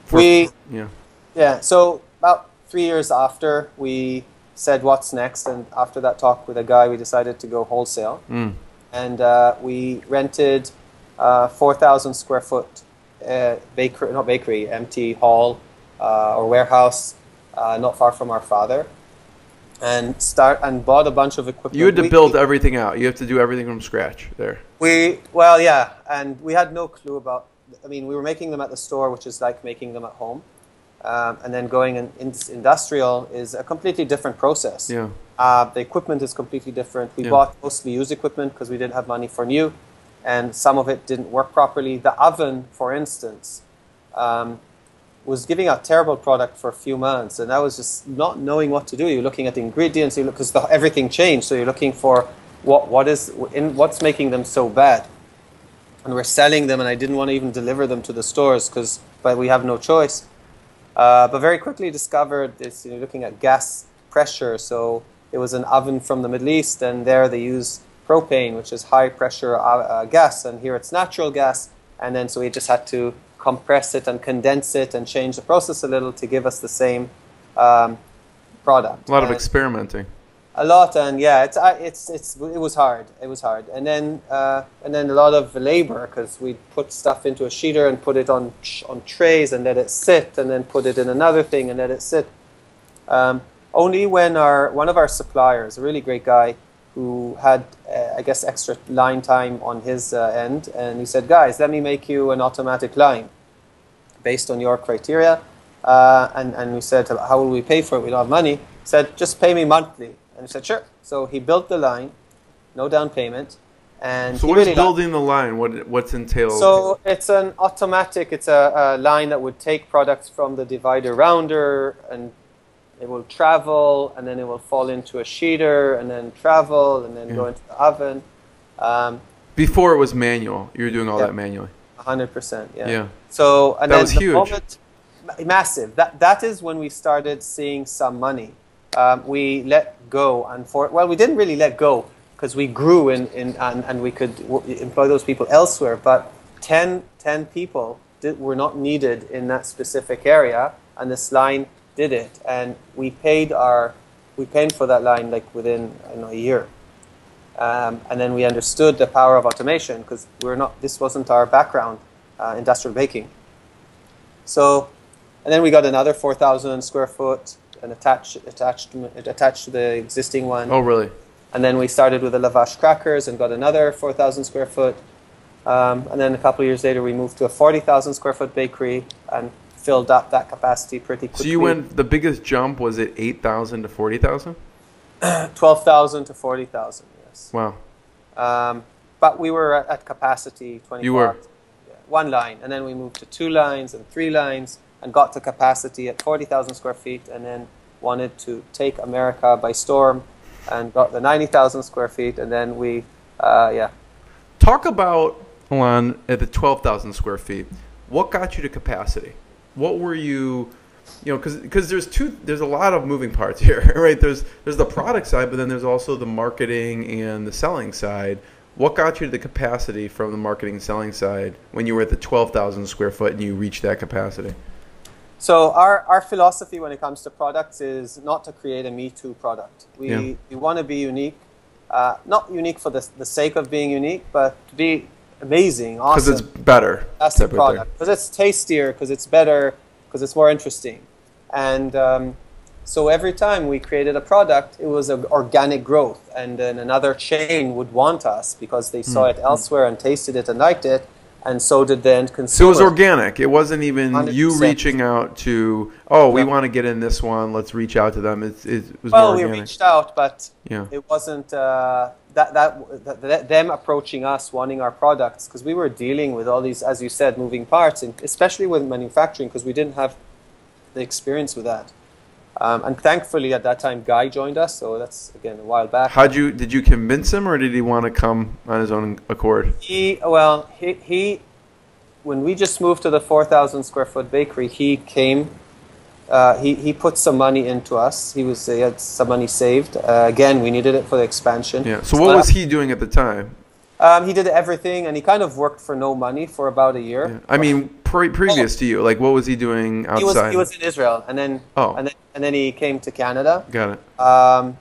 For- We yeah. Yeah, so about three years after, we said, What's next? And after that talk with a guy, we decided to go wholesale. Mm. And uh, we rented uh, 4,000 square foot uh, bakery, not bakery, empty hall uh, or warehouse uh, not far from our father. And start and bought a bunch of equipment. You had to We- build everything out. You have to do everything from scratch there. we well, yeah, and we had no clue about. I mean, we were making them at the store, which is like making them at home, um, and then going in, in industrial is a completely different process. Yeah. Uh, the equipment is completely different. We Yeah. bought mostly used equipment because we didn't have money for new, and some of it didn't work properly. The oven, for instance, um, was giving out terrible product for a few months, and I was just not knowing what to do. You're looking at the ingredients, you look because everything changed, so you're looking for what what is in what's making them so bad. And we're selling them, and I didn't want to even deliver them to the stores because, but we have no choice. Uh, but very quickly discovered this. You know, looking at gas pressure, so it was an oven from the Middle East, and there they use propane, which is high pressure uh, uh, gas, and here it's natural gas. And then so we just had to compress it and condense it and change the process a little to give us the same um, product. A lot of experimenting. A lot and yeah it's I- it's it's it was hard it was hard and then uh, and then a lot of labor because we put stuff into a sheeter and put it on on trays and let it sit and then put it in another thing and let it sit um, only when our one of our suppliers a really great guy who had uh, I guess extra line time on his uh, end and he said guys let me make you an automatic line based on your criteria. Uh, and, and we said, how will we pay for it? We don't have money. He said, just pay me monthly. And we said, sure. So he built the line, no down payment. And So he what is really liked- building the line? What what's entailed? so it's an automatic, it's a, a line that would take products from the divider rounder and it will travel and then it will fall into a sheeter and then travel and then go into the oven. Um, Before it was manual. You were doing all Yeah. that manually. hundred percent, yeah. Yeah. So and That then was the huge. moment, massive. That that is when we started seeing some money. Um, we let go, and for well, we didn't really let go because we grew in, in and, and we could w- employ those people elsewhere. But 10, 10 people did, were not needed in that specific area, and this line did it, and we paid our we paid for that line like within know, a year. Um, and then we understood the power of automation because we're not. This wasn't our background, uh, industrial baking. So, and then we got another four thousand square foot and attached attached attached to the existing one. Oh really? And then we started with the lavash crackers and got another four thousand square foot. Um, and then a couple years later, we moved to a forty thousand square foot bakery and filled up that capacity pretty quickly. So you went. The biggest jump was it eight thousand to forty thousand? twelve thousand to forty thousand. Yes. Wow. Um, but we were at, at capacity twenty. You were. Yeah, one line, and then we moved to two lines and three lines, and got to capacity at forty thousand square feet, and then wanted to take America by storm, and got the ninety thousand square feet, and then we, uh, yeah. Talk about on at the twelve thousand square feet. What got you to capacity? What were you? You know, because there's two, there's a lot of moving parts here, right? There's there's the product side, but then there's also the marketing and the selling side. What got you to the capacity from the marketing and selling side when you were at the twelve thousand square foot and you reached that capacity? So our, our philosophy when it comes to products is not to create a Me Too product. We, Yeah. we want to be unique, uh, not unique for the, the sake of being unique, but to be amazing, awesome. Because it's better. That's the type of thing. product. Because it's tastier, because it's better, because it's more interesting. And um, so every time we created a product, it was an organic growth. And then another chain would want us because they Hmm. saw it elsewhere and tasted it and liked it. And so did the end So it was organic. It wasn't even you 100%. reaching out to, oh, we Yep. want to get in this one. Let's reach out to them. It's, it was well, more we reached out, but Yeah. it wasn't uh, that, that, that, that them approaching us wanting our products because we were dealing with all these, as you said, moving parts, and especially with manufacturing because we didn't have the experience with that. Um, and thankfully, at that time, Guy joined us, so that's again a while back. How'd you did you convince him or did he want to come on his own accord? He well, he, he when we just moved to the 4,000 square foot bakery, he came. Uh, he, he put some money into us. He was he had some money saved. Uh, again, we needed it for the expansion. Yeah. So what was he doing at the time? Um, he did everything, and he kind of worked for no money for about a year. Yeah. I mean, pre- previous to you, like what was he doing he was outside? he was in Israel, and then Oh. and then and then he came to Canada. Got it. Um,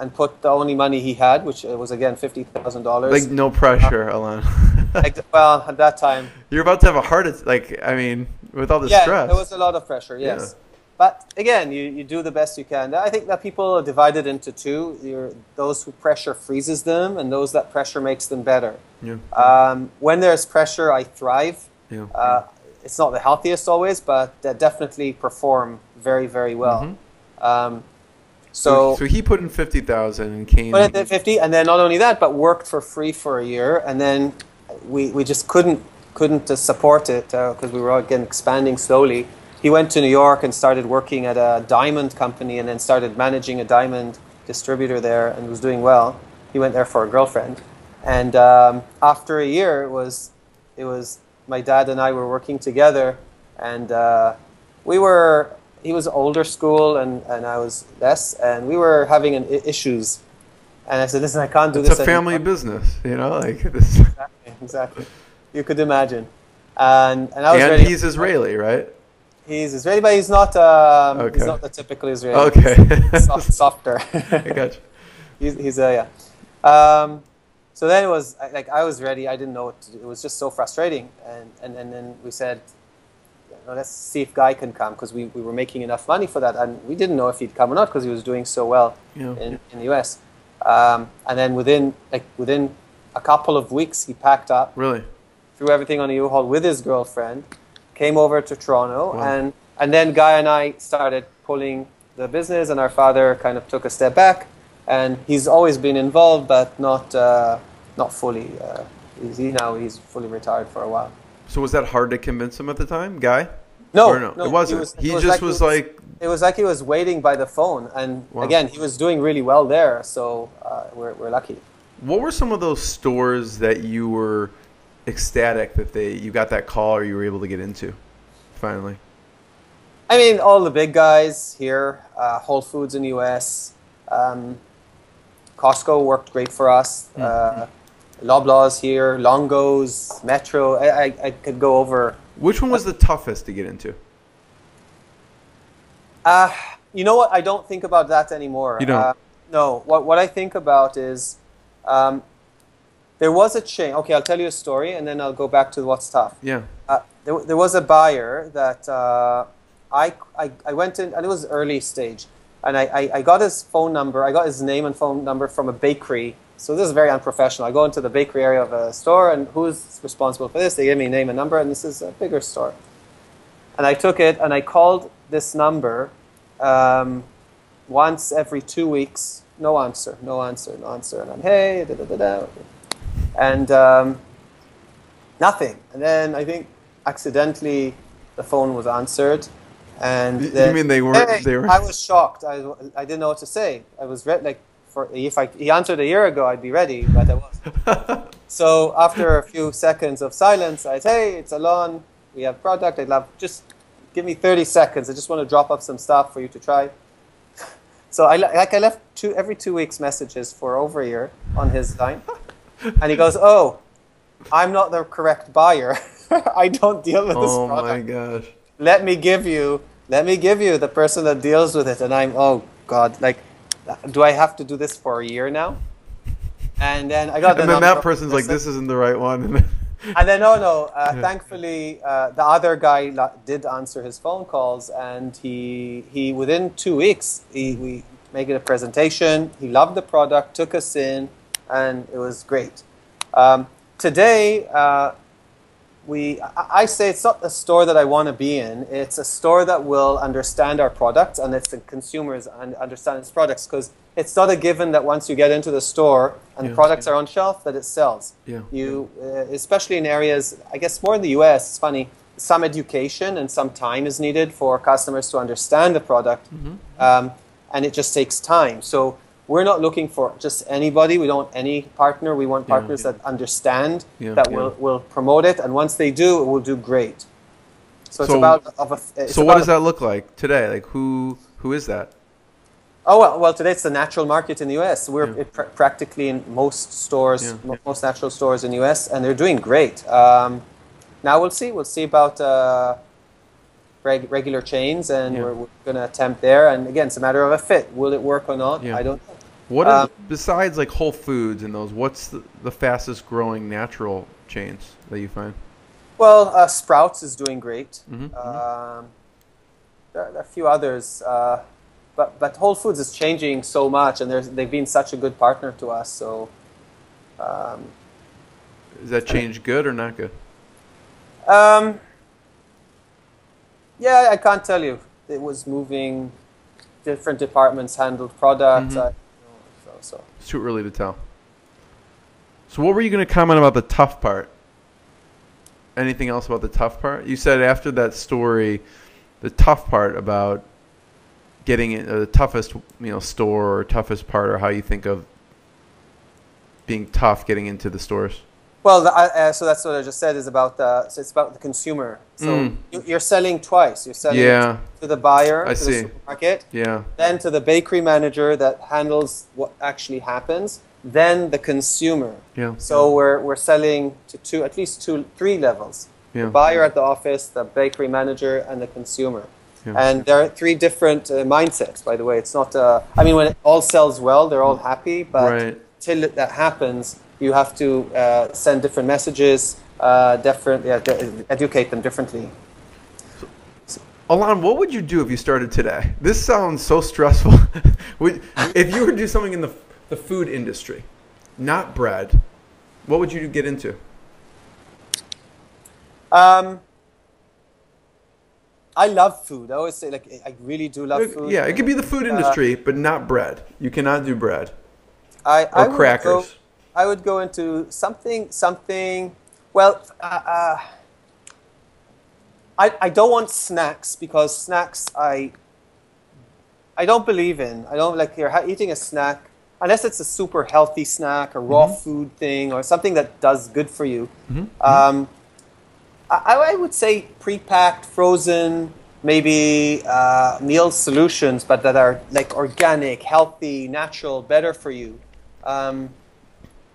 and put the only money he had, which was again fifty thousand dollars. Like no pressure, Alon. Like, well, at that time, You're about to have a heart attack. Like I mean, with all the yeah, stress. there was a lot of pressure. Yes, but again, you, you do the best you can. I think that people are divided into two: You're, those who pressure freezes them, and those that pressure makes them better. yeah. Um, when there's pressure, I thrive. yeah. Uh, it's not the healthiest always, but they definitely perform very, very well. Um, so, so he put in fifty thousand and came. put at 50, and then not only that, but worked for free for a year, and then we, we just couldn't couldn't uh, support it because we were again expanding slowly. He went to New York and started working at a diamond company, and then started managing a diamond distributor there, and was doing well. He went there for a girlfriend, and um, after a year, it was it was my dad and I were working together, and uh, we were. He was older school, and, and I was less, and we were having an, issues. And I said, "Listen, I can't do it's this." It's a family anymore." business, you know, like this. Exactly, exactly. You could imagine. And and I was And ready. he's Israeli, right? He's Israeli, but he's not. Um, Okay. He's not the typical Israeli. Okay. Soft, softer. I got you. he's he's uh, yeah. Um, so then it was like I was ready. I didn't know what to do. It was just so frustrating. And and, and then we said, you let's see if Guy can come because we, we were making enough money for that, and we didn't know if he'd come or not because he was doing so well Yeah. in, in the U.S. Um, and then within like within a couple of weeks, he packed up Really? threw everything on a U-Haul with his girlfriend, came over to Toronto, Wow. and and then Guy and I started pulling the business, and our father kind of took a step back, and he's always been involved, but not uh, not fully. Uh, he's, he now he's fully retired for a while. So was that hard to convince him at the time, guy? No, no, no, it wasn't. was- He it just like was he like- it was like he was waiting by the phone, and Wow. again, he was doing really well there, so uh, we're we're lucky. What were some of those stores that you were ecstatic that they you got that call or you were able to get into finally? I mean, all the big guys here, uh, Whole Foods in the U.S., um, Costco worked great for us. Uh, Loblaws here, Longo's, Metro. I, I, I could go over. Which one was the toughest to get into? Uh, you know what? I don't think about that anymore. You don't? Uh, no. What, what I think about is um, there was a chain. Okay, I'll tell you a story and then I'll go back to what's tough. Yeah. Uh, there, there was a buyer that uh, I, I, I went in, and it was early stage, and I, I, I got his phone number, I got his name and phone number from a bakery. So this is very unprofessional. I go into the bakery area of a store, and who's responsible for this? They give me name and number, and this is a bigger store. and I took it and I called this number um, once every two weeks. No answer, no answer, no answer. And I'm, hey, da da da da. And um, nothing. And then I think accidentally the phone was answered. And You mean they weren't- Hey, they were- I was shocked. I, I didn't know what to say. I was re- like, for if I, he answered a year ago, I'd be ready, but I wasn't. So after a few seconds of silence, I say, "Hey, it's Alon. We have product. I'd love just give me 30 seconds. I just want to drop up some stuff for you to try." So I like I left two every two weeks messages for over a year on his line, and he goes, "Oh, I'm not the correct buyer. I don't deal with this Oh my product. gosh. Let me give you, let me give you the person that deals with it." And I'm, "Oh God, like, do I have to do this for a year now?" And then I got the And then that person's like, this isn't the right one. And then- then, no, no. Uh, Thankfully, uh, the other guy did answer his phone calls, and he he within two weeks he, we made it a presentation. He loved the product, took us in, and it was great. Um, today, uh, we I, say it's not a store that I want to be in. It's a store that will understand our products, and it's the consumers and understand its products because it's not a given that once you get into the store and Yeah. the products are on shelf that it sells. Yeah. You, uh, especially in areas, I guess more in the U.S. It's funny. Some education and some time is needed for customers to understand the product, Mm-hmm. um, and it just takes time. So we're not looking for just anybody. We don't want any partner. We want Yeah. partners that understand Yeah, that yeah. will will promote it, and once they do, it will do great. So it's So- about of a. It's so what does that look like today? Like who who is that? Oh well, well today it's the natural market in the U.S. We're Yeah. pr- practically in most stores, Yeah. mo- most natural stores in the U.S. and they're doing great. Um, now we'll see. We'll see about uh, reg- regular chains, and Yeah. we're, we're going to attempt there. And again, it's a matter of a fit. Will it work or not? Yeah. I don't know. What Um, besides like Whole Foods and those? What's the, the fastest growing natural chains that you find? Well, uh, Sprouts is doing great. Mhm, Um, there, there are a few others, uh, but but Whole Foods is changing so much, and there's, they've been such a good partner to us. So. Um, Is that change good or not good? Um, yeah, I can't tell you. It was moving. Different departments handled products. Mhm. I, so, so. It's too early to tell. So what were you going to comment about the tough part? Anything else about the tough part? You said after that story, the tough part about getting in uh, the toughest, you know, store or toughest part, or how you think of being tough getting into the stores. Well, the, uh, so that's what I just said is about the. So it's about the consumer. So Mm. you, you're selling twice. You're selling Yeah. to the buyer, I to see. the supermarket, Yeah, then to the bakery manager that handles what actually happens, then the consumer. yeah, So we're, we're selling to two, at least two, three levels. yeah. the buyer at the office, the bakery manager, and the consumer. Yeah. And there are three different uh, mindsets, by the way. It's not, uh, I mean, when it all sells well, they're all happy, but Right. till that happens, you have to uh, send different messages, uh, different, yeah, educate them differently. Alon, what would you do if you started today? This sounds so stressful. would, if you were to do something in the, the food industry, not bread, what would you get into? Um, I love food. I always say, like, I really do love food. Yeah, it could be the food Uh, industry, but not bread. You cannot do bread I, I or would crackers. I would go into something, something. Well, uh, uh, I I don't want snacks because snacks I I don't believe in. I don't like you're eating a snack unless it's a super healthy snack, a raw Mm-hmm. food thing, or something that does good for you. Mm-hmm. Um, I, I would say pre-packed, frozen, maybe uh, meal solutions, but that are like organic, healthy, natural, better for you. Um,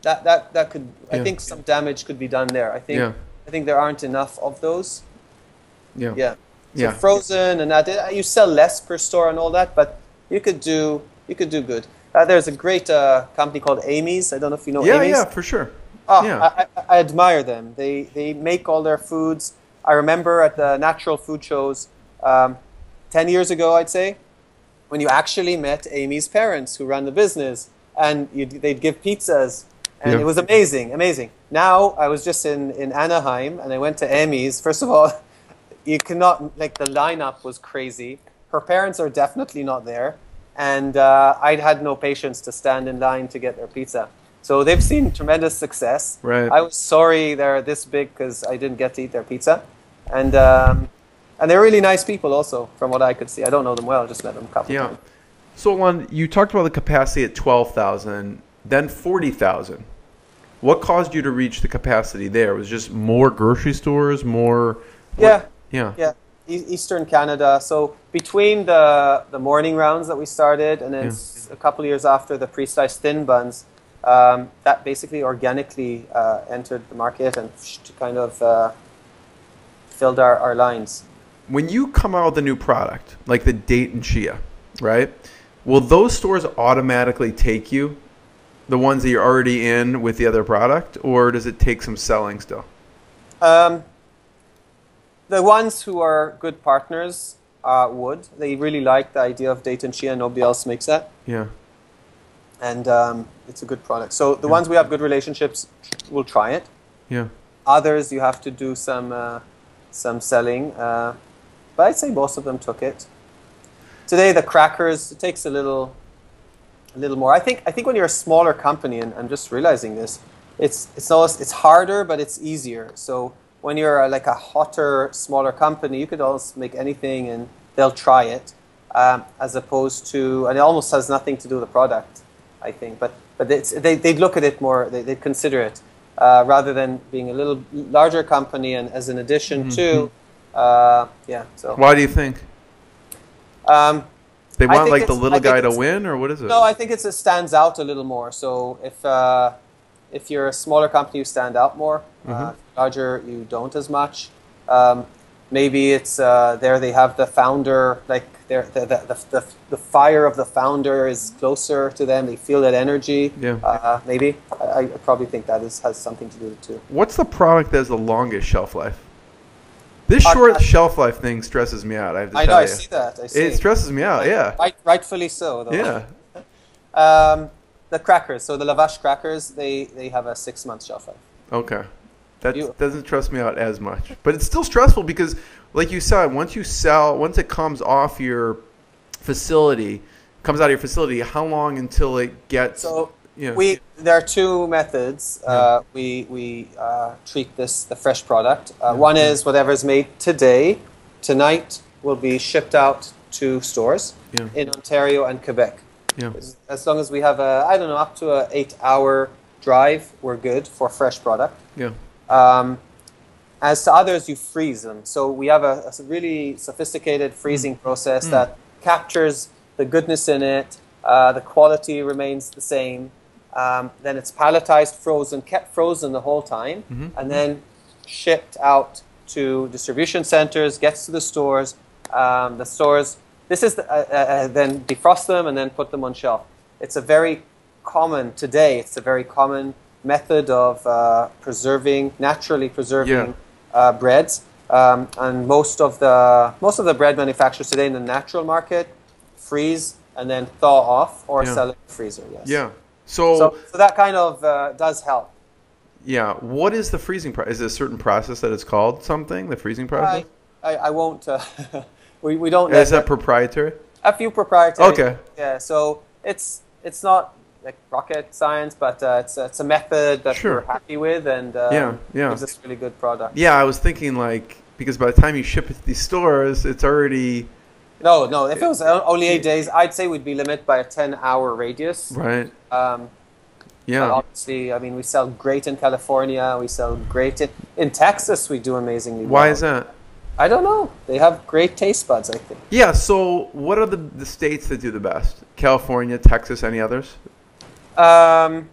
that that that could. I think some damage could be done there. I think. Yeah. I think there aren't enough of those. Yeah. Yeah. So Yeah. frozen and that you sell less per store and all that, but you could do you could do good. Uh, there's a great uh, company called Amy's. I don't know if you know Yeah, Amy's. yeah, for sure. Oh, yeah. I, I, I admire them. They they make all their foods. I remember at the natural food shows, um, ten years ago, I'd say, when you actually met Amy's parents who run the business, and you'd, they'd give pizzas, and Yeah. it was amazing, amazing. Now I was just in in Anaheim, and I went to Amy's. First of all, you cannot like the lineup was crazy. Her parents are definitely not there, and uh, I had no patience to stand in line to get their pizza. So they've seen tremendous success. Right. I was sorry they're this big because I didn't get to eat their pizza, and um, and they're really nice people also, from what I could see. I don't know them well, just met them a couple Yeah. times. So, Alon, you talked about the capacity at 12,000, then 40,000. What caused you to reach the capacity there? Was just more grocery stores, more. Yeah. Yeah. Yeah, E- Eastern Canada. So between the the morning rounds that we started, and then Yeah. a couple years after the pre-sliced thin buns, um, that basically organically uh, entered the market and kind of uh, filled our, our lines. When you come out with a new product, like the Date and Chia, right? Will those stores automatically take you, the ones that you're already in with the other product, or does it take some selling still? Um, the ones who are good partners uh, would. They really like the idea of date and chia. Nobody else makes that. Yeah. And um, it's a good product. So the ones we have good relationships will try it. Yeah. Others, you have to do some uh, some selling, uh, but I'd say most of them took it. Today, the crackers it takes a little, a little more. I think I think when you're a smaller company, and I'm just realizing this, it's it's always it's harder, but it's easier. So when you're uh, like a hotter, smaller company, you could almost make anything, and they'll try it, um, as opposed to, and it almost has nothing to do with the product, I think. But but it's, they they'd look at it more, they, they'd consider it, uh, rather than being a little larger company, and as an addition to, uh, yeah. So Why do you think? um, They want like the little guy to win, or what is it? No, I think it's, it stands out a little more. So if uh, if you're a smaller company, you stand out more. Uh, larger, you don't as much. Um, maybe it's uh, there they have the founder, like the, the, the, the, the fire of the founder is closer to them. They feel that energy. Yeah. Uh, maybe. I, I probably think that is, has something to do with it too. What's the product that has the longest shelf life? This short uh, shelf life thing stresses me out. I have to I tell know, I see that. I see. It stresses me out. Yeah. Right, rightfully so, though. Yeah. Um, the crackers, so the lavash crackers, they, they have a six month shelf life. Okay. That You- doesn't stress me out as much. But it's still stressful because, like you said, once you sell, once it comes off your facility, comes out of your facility, how long until it gets. So Yeah. we there are two methods. Uh, we we uh, treat this the fresh product. Uh, One is whatever is made today, tonight will be shipped out to stores in Ontario and Quebec. yeah. As- long as we have a I don't know up to a eight hour drive, we're good for fresh product. Yeah. Um, as to others, you freeze them. So we have a, a really sophisticated freezing process that captures the goodness in it. Uh, the quality remains the same. Um, then it's palletized, frozen, kept frozen the whole time, and then shipped out to distribution centers, gets to the stores. Um, the stores, this is the, uh, uh, uh, then defrost them and then put them on shelf. It's a very common today. It's a very common method of uh, preserving, naturally preserving Yeah. uh, breads. Um, and most of the most of the bread manufacturers today in the natural market freeze and then thaw off or Yeah. sell it in the freezer. Yes. Yeah. So, So, so that kind of uh, does help. yeah, what is the freezing process? Is it a certain process that it's called something? The freezing process? I, I, I won't. Uh, we, we don't. is that proprietary? a few proprietary. Okay. Yeah. So it's it's not like rocket science, but uh, it's it's a method that Sure. we're happy with, and um, Yeah, yeah. gives us really good product. Yeah, I was thinking like because by the time you ship it to these stores, it's already No, no. If it was only eight days, I'd say we'd be limited by a ten-hour radius. right. Um, But Yeah. obviously, I mean, we sell great in California. We sell great in, in Texas. We do amazingly well. Why is that? I don't know. They have great taste buds. I think. Yeah. So, what are the the states that do the best? California, Texas, any others? Um,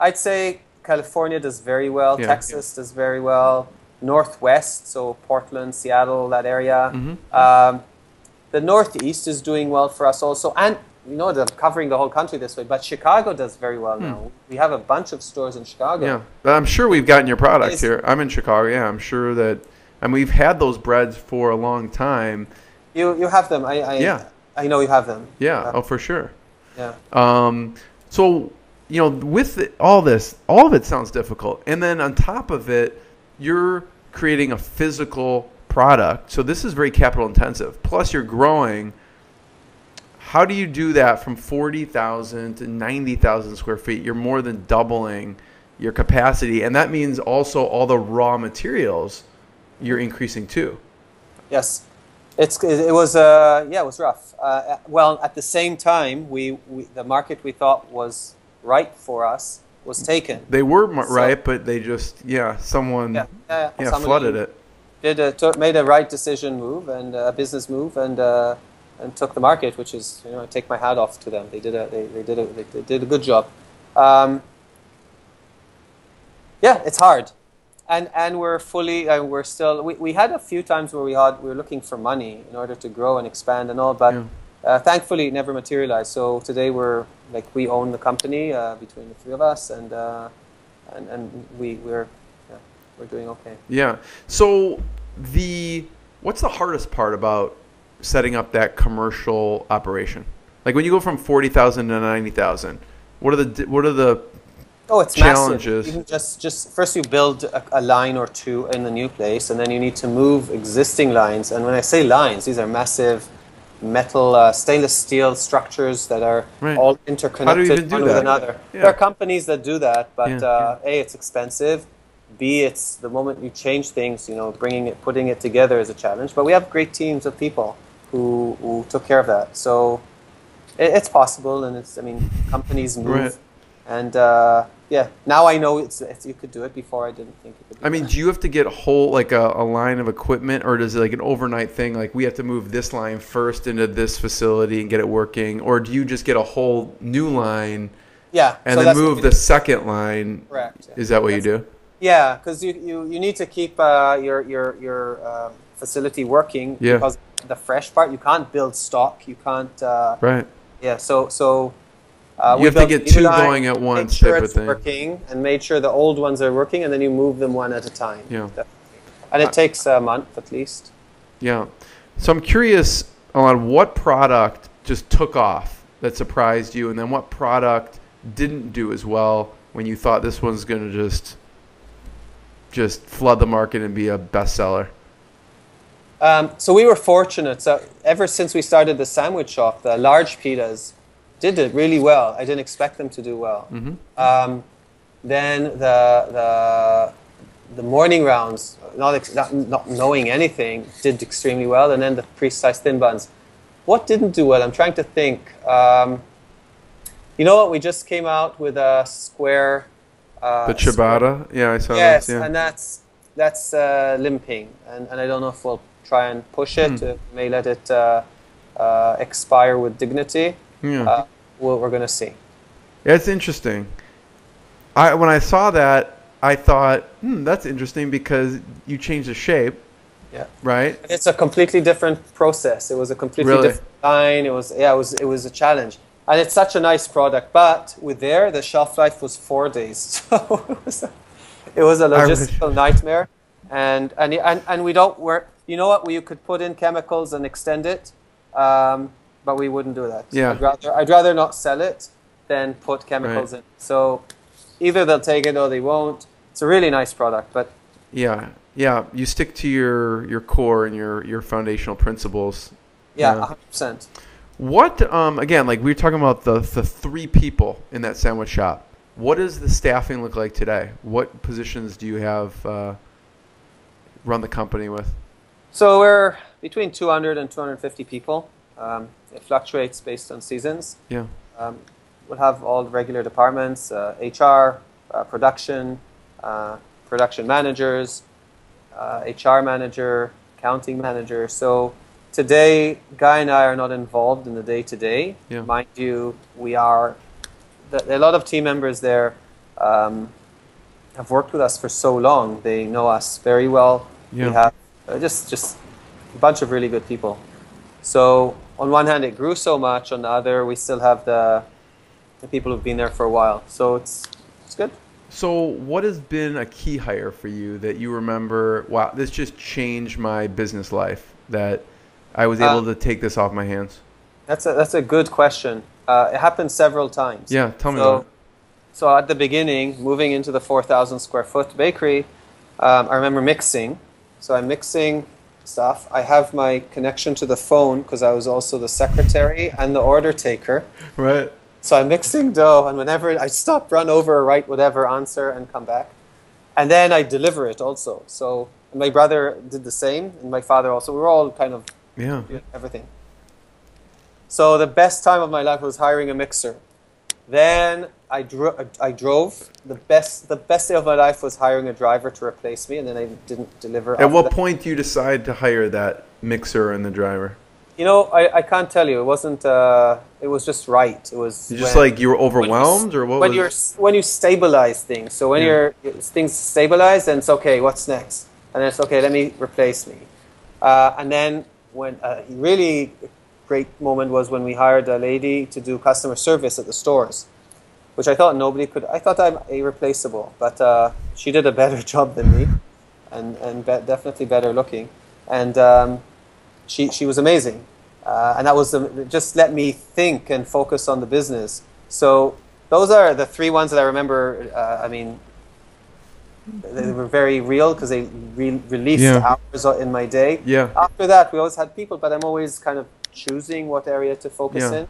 I'd say California does very well. Yeah. Texas does very well. Northwest, so Portland, Seattle, that area. Mm-hmm. Um, the Northeast is doing well for us also, and you know, I'm covering the whole country this way. But Chicago does very well now. We have a bunch of stores in Chicago. Hmm. Yeah, but I'm sure we've gotten your product here. I'm in Chicago. Yeah, I'm sure that, and we've had those breads for a long time. You you have them. I, I Yeah. I know you have them. Yeah, Uh, oh for sure. yeah. Um, so you know, with it, all this, all of it sounds difficult, and then on top of it, you're creating a physical product. So this is very capital intensive. Plus, you're growing. How do you do that from 40,000 to 90,000 square feet? You're more than doubling your capacity. And that means also all the raw materials you're increasing too. Yes, it's it was uh, yeah it was rough. Uh, well, at the same time, we, we the market we thought was right for us was taken. They were m- right, but they just yeah someone Yeah, yeah, yeah, somebody flooded it. Did a, made a right decision move and a business move and uh, and took the market, which is you know I take my hat off to them. They did a they, they did a they, they did a good job. Um, yeah, it's hard, and and we're fully uh, we're still we, we had a few times where we had we were looking for money in order to grow and expand and all, but Yeah. uh, thankfully it never materialized. So today we're like we own the company uh, between the three of us, and uh, and and we we're we're doing okay. Yeah. So the what's the hardest part about setting up that commercial operation? Like when you go from forty thousand to ninety thousand, what are the what are the Oh, it's challenges. massive. Just, just first you build a, a line or two in the new place, and then you need to move existing lines. And when I say lines, these are massive metal, uh, stainless steel structures that are Right. all interconnected one with another. Yeah. There are companies that do that, but Yeah, uh, a it's expensive. B it's the moment you change things, you know, bringing it, putting it together is a challenge. But we have great teams of people who who took care of that. So it, it's possible, and it's I mean companies move, Right. and uh, yeah. Now I know it's, it's you could do it. Before I didn't think you could. Do I mean, that. do you have to get a whole like a, a line of equipment, or does it like an overnight thing? Like we have to move this line first into this facility and get it working, or do you just get a whole new line yeah, and so then move the do. second line? Correct. yeah. Is that what you do? Yeah, because you, you, you need to keep uh, your your your um, facility working Yeah. because the fresh part you can't build stock. You can't. Uh, Right. yeah. So so. Uh, You we have to get two going at once Make sure type of it's thing. working, and made sure the old ones are working, and then you move them one at a time. Yeah. And it takes a month at least. Yeah. So I'm curious on what product just took off that surprised you, and then what product didn't do as well when you thought this one's going to just just flood the market and be a bestseller. Um, so we were fortunate. So ever since we started the sandwich shop, the large pitas did it really well. I didn't expect them to do well. Um, then the the the morning rounds, not, ex- not not knowing anything, did extremely well. And then the pre-sliced thin buns. What didn't do well? I'm trying to think. Um, you know what? We just came out with a square. Uh, The ciabatta, yeah, I saw Yes, that. Yeah. and that's that's uh, limping, and, and I don't know if we'll try and push it. Uh, may let it uh, uh, expire with dignity. yeah. Uh, we're, we're going to see. Yeah, it's interesting. I when I saw that, I thought, hmm, that's interesting because you changed the shape, Yeah, right? it's a completely different process. It was a completely Really? different line. It was yeah, it was it was a challenge, and it's such a nice product. But with there, the shelf life was four days, so it was a, it was a I logistical nightmare. And and and and we don't work. You know what? We could put in chemicals and extend it, um, but we wouldn't do that. Yeah. I'd rather I'd rather not sell it than put chemicals Right. in. So either they'll take it or they won't. It's a really nice product, but Yeah, yeah. You stick to your your core and your your foundational principles. yeah, Yeah. hundred percent. What um again, like we were talking about the the three people in that sandwich shop. What does the staffing look like today? What positions do you have uh, run the company with? So we're between 200 and 250 people. Um, it fluctuates based on seasons. Yeah. Um, we'll have all the regular departments, uh, HR, uh, production, uh, production managers, uh, HR manager, accounting manager. So today, Guy and I are not involved in the day to day. Mind you, we are. A lot of team members there um, have worked with us for so long. They know us very well. Yeah. We have uh, just just a bunch of really good people. So on one hand, it grew so much. On the other, we still have the the people who've been there for a while. So it's it's good. So, what has been a key hire for you that you remember? Wow, this just changed my business life. That I was Uh, able to take this off my hands. That's a that's a good question. Uh, it happened several times. Yeah, tell me so, about it. So at the beginning, moving into the 4,000 square foot bakery, um, I remember mixing. So I'm mixing stuff. I have my connection to the phone because I was also the secretary and the order taker. Right. So I'm mixing dough, and whenever I stop, run over, write whatever, answer, and come back. And then I deliver it also. So my brother did the same, and my father also. We were all kind of Yeah. everything. So the best time of my life was hiring a mixer. Then I, dro- I drove. The best, the best day of my life was hiring a driver to replace me, and then I didn't deliver. At what that. point do you decide to hire that mixer and the driver? You know, I, I can't tell you. It wasn't. Uh, it was just right. It was You just when- like you were overwhelmed, or what? when s- when you stabilize things. So when Yeah. you're things stabilize, then it's okay. What's next? And then it's okay. Let me replace me. Uh, and then when a really great moment was when we hired a lady to do customer service at the stores, which I thought nobody could. I thought I'm irreplaceable, but uh, she did a better job than me, and and be- definitely better looking, and um, she she was amazing, uh, and that was the, just let me think and focus on the business. So those are the three ones that I remember. Uh, I mean, they were very real because they re- released Yeah. hours in my day. Yeah. After that, we always had people, but I'm always kind of choosing what area to focus Yeah. in.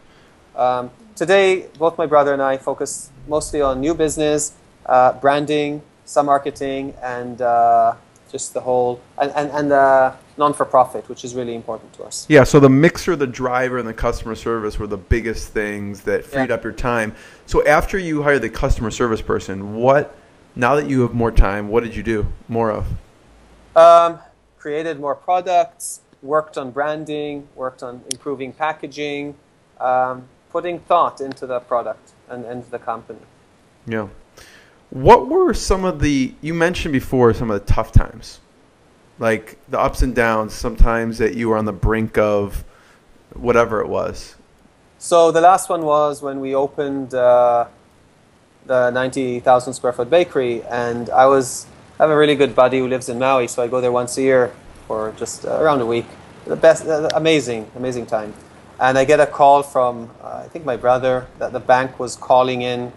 Um, today, both my brother and I focus mostly on new business, uh, branding, some marketing, and uh, just the whole and and, and uh, non for profit, which is really important to us. Yeah, so the mixer, the driver, and the customer service were the biggest things that freed Yeah. up your time. So after you hired the customer service person, what? Now that you have more time, what did you do more of? Um, created more products, worked on branding, worked on improving packaging, um, putting thought into the product and into the company. Yeah. What were some of the you mentioned before some of the tough times, like the ups and downs? Sometimes that you were on the brink of whatever it was. So the last one was when we opened uh, the 90,000 square foot bakery, and I was I have a really good buddy who lives in Maui, so I go there once a year for just uh, around a week. The best, uh, amazing, amazing time. And I get a call from uh, I think my brother that the bank was calling in,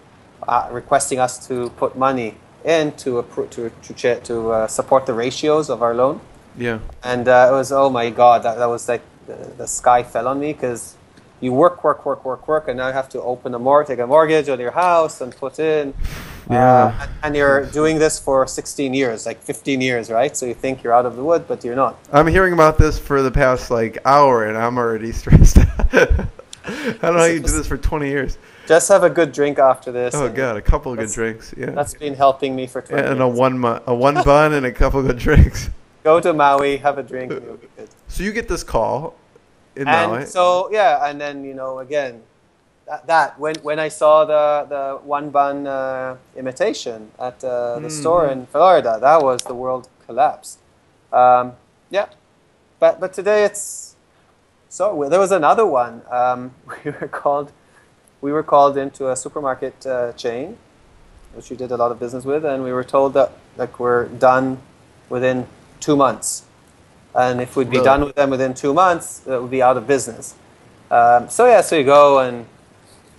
uh, requesting us to put money in to appro- to to, ch- to uh, support the ratios of our loan Yeah. and uh, it was oh my god that, that was like the, the sky fell on me because you work work work work work and now you have to open a mortgage take a mortgage on your house and put in Yeah. uh, and, and you're doing this for 16 years like 15 years right so you think you're out of the wood but you're not I'm hearing about this for the past like hour, and I'm already stressed. I don't know how you do this for 20 years. just have a good drink after this Oh god, a couple of good drinks. Yeah. that's been helping me for 20 and a years. one a one bun and a couple of good drinks. go to maui have a drink and you'll be good So you get this call and so yeah and then you know again that, that when when i saw the the one bun uh, imitation at uh, the store in florida that was the world collapsed. Um, yeah but but today it's so there was another one um, we were called we were called into a supermarket uh, chain which we did a lot of business with and we were told that like we're done within two months and if we'd be Really? done with them within two months, it would be out of business. Um, so yeah, so you go and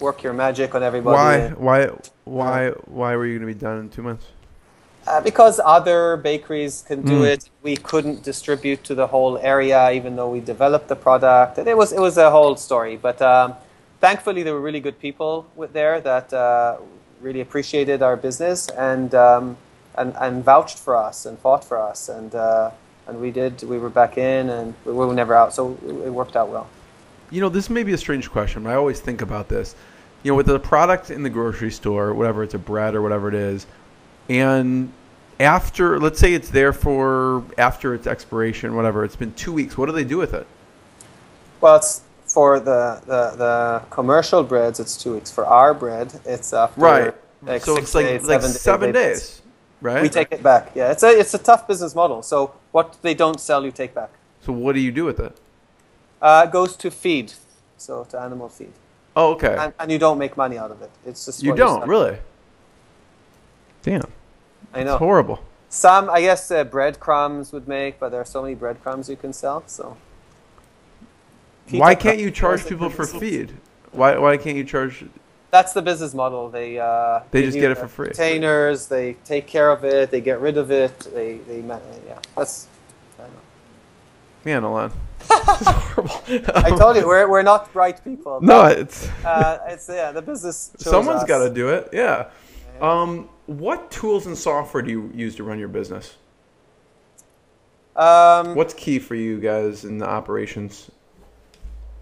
work your magic on everybody. why? and- Why? Why? Why were you going to be done in two months? Uh, because other bakeries can do Mm. it, we couldn't distribute to the whole area, even though we developed the product. It was it was a whole story, but um, thankfully there were really good people with there that uh, really appreciated our business and um, and and vouched for us and fought for us, and uh, and we did. We were back in, and we were never out, so it worked out well. You know, this may be a strange question, but I always think about this. You know, with the product in the grocery store, whatever it's a bread or whatever it is, and after, let's say it's there for after its expiration, whatever, it's been two weeks. What do they do with it? Well, it's for the, the, the commercial breads, it's two weeks. For our bread, it's after Right. like so it's like days, like seven, seven days. days, right? We take it back. Yeah, it's a it's a tough business model. So what they don't sell, you take back. so what do you do with it? Uh, it goes to feed, so to animal feed, Oh, okay. and, and you don't make money out of it. It's just you don't really. Damn, I know. it's horrible. Some, I guess, uh, breadcrumbs would make, but there are so many breadcrumbs you can sell. So Why can't you charge people for feed? Why why can't you charge? That's the business model. They uh, They just get it for free. Containers. They take care of it. They get rid of it. They they yeah. That's I don't know. man, Alon. This is horrible. I told you we're, we're not bright people. No, it's uh, it's yeah the business. someone's got to do it. Yeah. Um, what tools and software do you use to run your business? Um, What's key for you guys in the operations?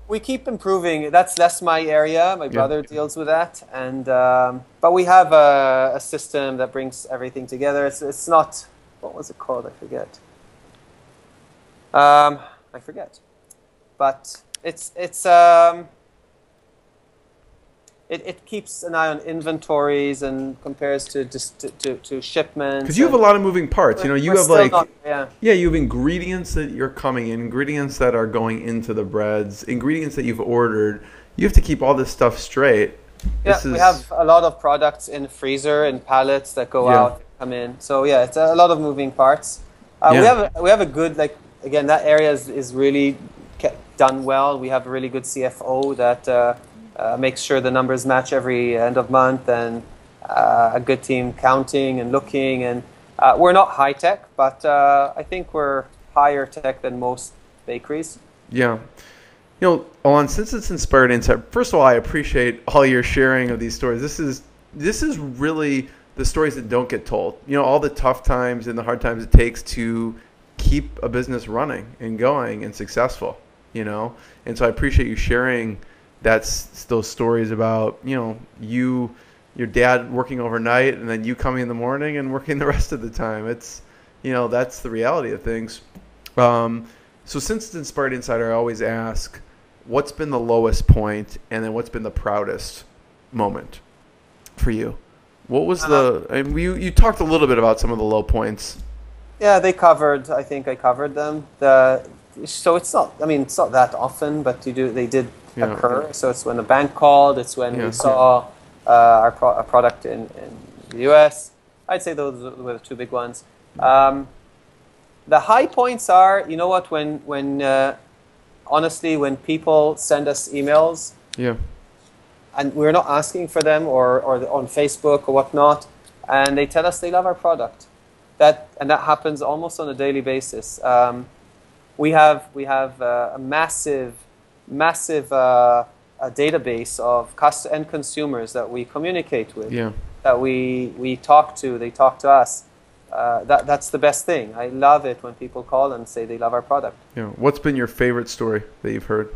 We keep improving. That's that's my area. My brother deals with that, and um, but we have a, a system that brings everything together. It's it's not what was it called? I forget. Um, I forget, but it's it's um, it, it keeps an eye on inventories and compares to to, to, to shipments. Because you have a lot of moving parts. You know, you have like not- yeah. yeah, you have ingredients that you're coming in, ingredients that are going into the breads, ingredients that you've ordered. You have to keep all this stuff straight. Yeah, This we have a lot of products in the freezer and pallets that go Yeah. out, come in. So yeah, it's a lot of moving parts. Uh, Yeah. We have a, we have a good like again that area is, is really done well. We have a really good CFO that uh, uh, sure the numbers match every end of month, and uh, a good team counting and looking. And uh, we're not high tech, but uh, I think we're higher tech than most bakeries. Yeah. You know, Alon, since it's Inspired Insider, first of all, I appreciate all your sharing of these stories. This is this is really the stories that don't get told. You know, all the tough times and the hard times it takes to keep a business running and going and successful. You know, and so I appreciate you sharing that's those stories about you know you your dad working overnight and then you coming in the morning and working the rest of the time. It's you know that's the reality of things. Um, so since it's Inspired Insider, I always ask, what's been the lowest point, and then what's been the proudest moment for you? What was the? I mean, you you talked a little bit about some of the low points. Yeah, they covered. I think I covered them. The so it's not. I mean, it's not that often, but you do. They did Yeah. occur. So it's when the bank called. It's when Yeah. we saw uh, our, pro- our product in, in the U.S. I'd say those were the two big ones. Um, the high points are, you know what? When when uh, honestly, when people send us emails Yeah, and we're not asking for them or, or on Facebook or whatnot, and they tell us they love our product. That and that happens almost on a daily basis. Um, we have we have uh, a massive, massive uh, a database of cust- end consumers that we communicate with, yeah, that we we talk to. They talk to us. Uh, that that's the best thing. I love it when people call and say they love our product. yeah. What's been your favorite story that you've heard?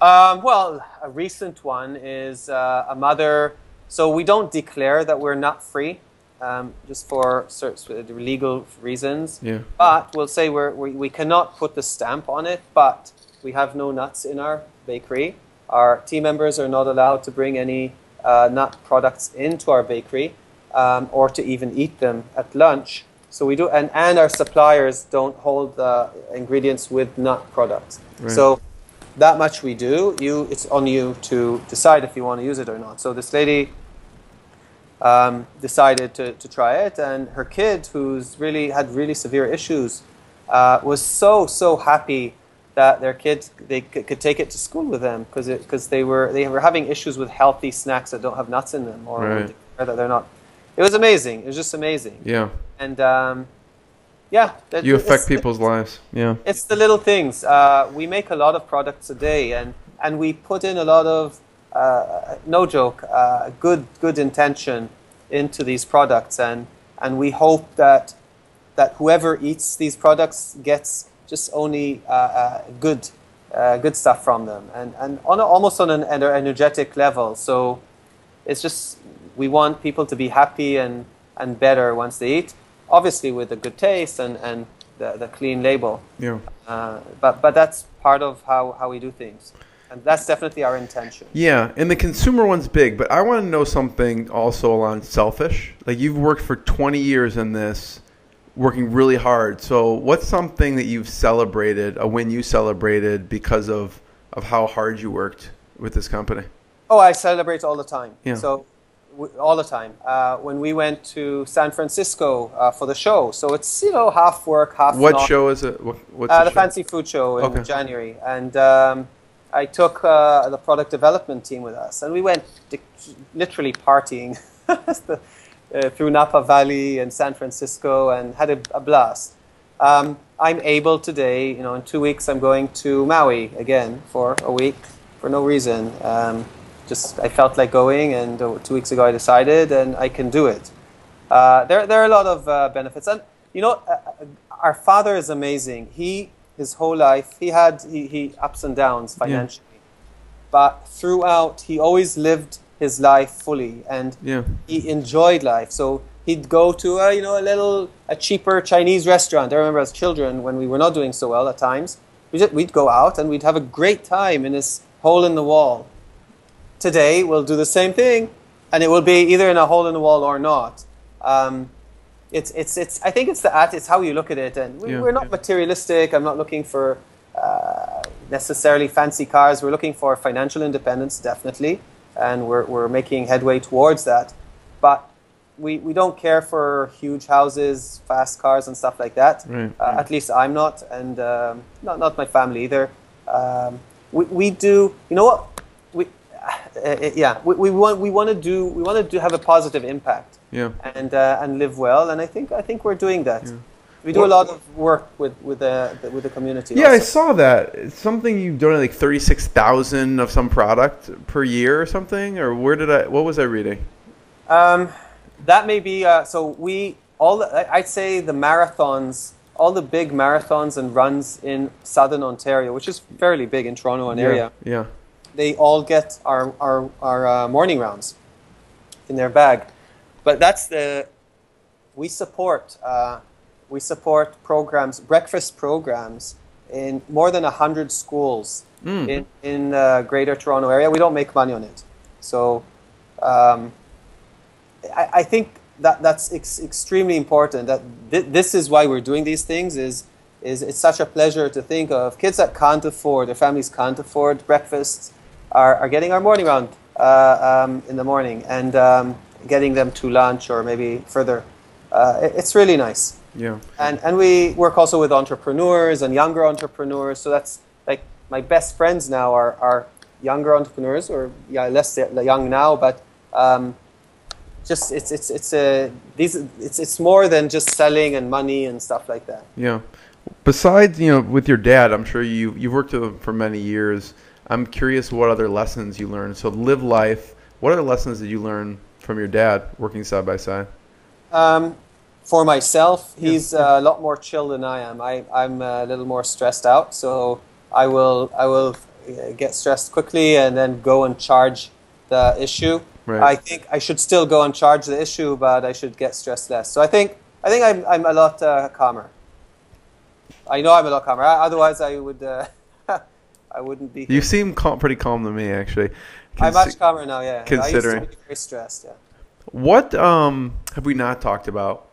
Um, well, a recent one is uh, a mother. So we don't declare that we're not free, um, just for certain legal reasons. Yeah, But we'll say we're, we we cannot put the stamp on it. But we have no nuts in our bakery. Our team members are not allowed to bring any uh, nut products into our bakery, um, or to even eat them at lunch. So we do, and, and our suppliers don't hold the ingredients with nut products. Right. So that much we do. You, it's on you to decide if you want to use it or not. So this lady um, decided to, to try it, and her kid, who's really had really severe issues, uh, was so so happy that their kid they c- could take it to school with them because it because they were they were having issues with healthy snacks that don't have nuts in them or Right. that they're not. It was amazing. It was just amazing, yeah. and um, yeah, that- You affect people's lives. Yeah, it's the little things. Uh, we make a lot of products a day, and, and we put in a lot of, uh, no joke, uh, good good intention into these products, and and we hope that that whoever eats these products gets just only uh, uh, good uh, good stuff from them, and and on a, almost on an ener- energetic level. So it's just we want people to be happy and and better once they eat, obviously with a good taste and and the, the clean label. yeah. Uh, but but that's part of how, how we do things, and that's definitely our intention. Yeah, and the consumer one's big, but I want to know something also on selfish. Like you've worked for 20 years in this, working really hard. So what's something that you've celebrated, a win you celebrated because of of how hard you worked with this company? Oh, I celebrate all the time. Yeah. So all the time. Uh, when we went to San Francisco uh, for the show, so it's you know half work, half What show is it? What, what's Uh, the the show? Fancy Food Show in Okay. January, and um, I took uh, the product development team with us, and we went literally partying the, uh, through Napa Valley and San Francisco, and had a, a blast. Um, I'm able today, you know, in two weeks I'm going to Maui again for a week for no reason. Um, just I felt like going, and uh, two weeks ago I decided, and I can do it. Uh, there, there are a lot of uh, benefits, and you know, uh, our father is amazing. He, his whole life, he had he, he ups and downs financially, but throughout he always lived his life fully, and Yeah. he enjoyed life. So he'd go to a, you know a little a cheaper Chinese restaurant. I remember as children when we were not doing so well at times, we just, we'd go out and we'd have a great time in this hole in the wall. Today we'll do the same thing, and it will be either in a hole in the wall or not. Um, it's, it's, it's, I think it's the at, it's how you look at it, and we, Yeah, we're not yeah. materialistic. I'm not looking for uh, necessarily fancy cars. We're looking for financial independence, definitely, and we're, we're making headway towards that. But we, we don't care for huge houses, fast cars, and stuff like that. Right, Uh, right. At least I'm not, and um, not, not my family either. Um, we, we do, you know what? We, uh, yeah, we, we want we want to do we want to do have a positive impact Yeah. and uh, and live well, and I think I think we're doing that. We do a lot of work with with the with the community. Yeah, I saw that. It's something you donate like thirty six thousand of some product per year or something. Or where did I? What was I reading? Um, that may be. Uh, so we all. The, I'd say the marathons, all the big marathons and runs in southern Ontario, which is fairly big in Toronto and area. Yeah. They all get our our our uh, morning rounds in their bag, but that's the we support. Uh, we support programs, breakfast programs in more than hundred schools in in the Greater Toronto area. We don't make money on it, so. Um, I, I think that that's ex- extremely important. That th- this is why we're doing these things. Is is it's such a pleasure to think of kids that can't afford, their families can't afford breakfasts, are, are getting our morning round uh, um, in the morning and um, getting them to lunch or maybe further. Uh, it- it's really nice. Yeah. And, and we work also with entrepreneurs and younger entrepreneurs. So that's like my best friends now are, are younger entrepreneurs or yeah, less young now, but um, just it's it's it's a these it's it's more than just selling and money and stuff like that. Yeah. Besides, you know, with your dad, I'm sure you you've worked with him for many years. I'm curious what other lessons you learned. So live life. What other lessons did you learn from your dad working side by side? Um, for myself, he's uh, a lot more chill than I am. I, I'm a little more stressed out, so I will I will uh, get stressed quickly and then go and charge the issue. Right. I think I should still go and charge the issue, but I should get stressed less. So I think I think I'm I'm a lot uh, calmer. I know I'm a lot calmer. Otherwise, I would uh, I wouldn't be. You here. seem cal- pretty calm to me, actually. I'm much calmer now. Yeah. considering I used to be very stressed. Yeah. What um, have we not talked about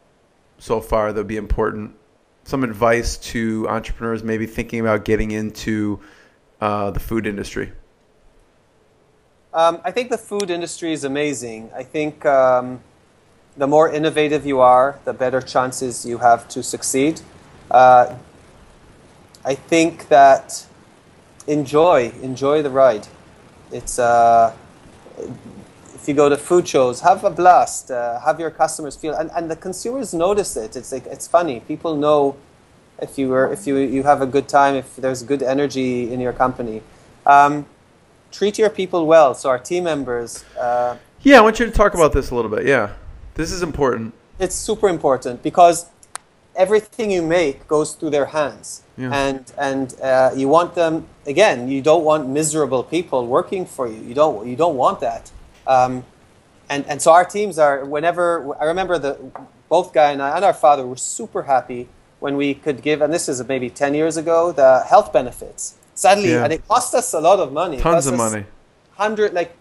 so far that would be important? Some advice to entrepreneurs maybe thinking about getting into uh, the food industry. Um, I think the food industry is amazing. I think um, the more innovative you are, the better chances you have to succeed. Uh, I think that enjoy enjoy the ride. It's uh, if you go to food shows, have a blast. Uh, have your customers feel, and, and the consumers notice it. It's like it's funny. People know if you were if you you have a good time, if there's good energy in your company. Um, treat your people well. So our team members, uh, Yeah, I want you to talk about this a little bit. Yeah, this is important. it's super important because everything you make goes through their hands, Yeah. and and uh, you want them again. You don't want miserable people working for you. You don't you don't want that. Um, and and so our teams are whenever I remember the both Guy and I and our father were super happy when we could give and this is maybe 10 years ago the health benefits sadly Yeah. and it cost us a lot of money Tons of money. hundred like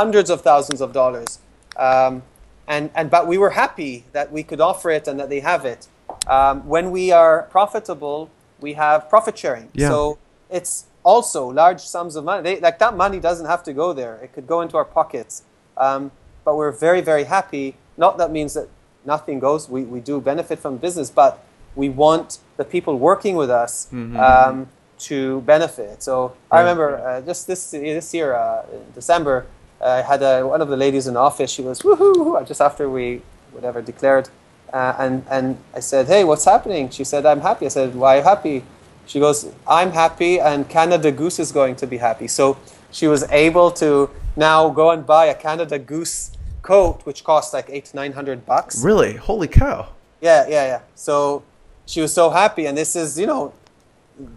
hundreds of thousands of dollars um, and and but we were happy that we could offer it and that they have it um, when we are profitable we have profit sharing Yeah. so it's also large sums of money they, like that money doesn't have to go there it could go into our pockets um, but we're very very happy not that means that nothing goes we, we do benefit from business but we want the people working with us um, to benefit so i Right. remember uh, just this this year uh, in december I had a, one of the ladies in the office. She was woohoo! Just after we whatever declared, Uh, and, and I said, hey, what's happening? She said, I'm happy. I said, why are you happy? She goes, I'm happy and Canada Goose is going to be happy. So she was able to now go and buy a Canada Goose coat, which cost like eight, to nine hundred bucks. Really? Holy cow. Yeah, yeah, yeah. So she was so happy. And this is, you know,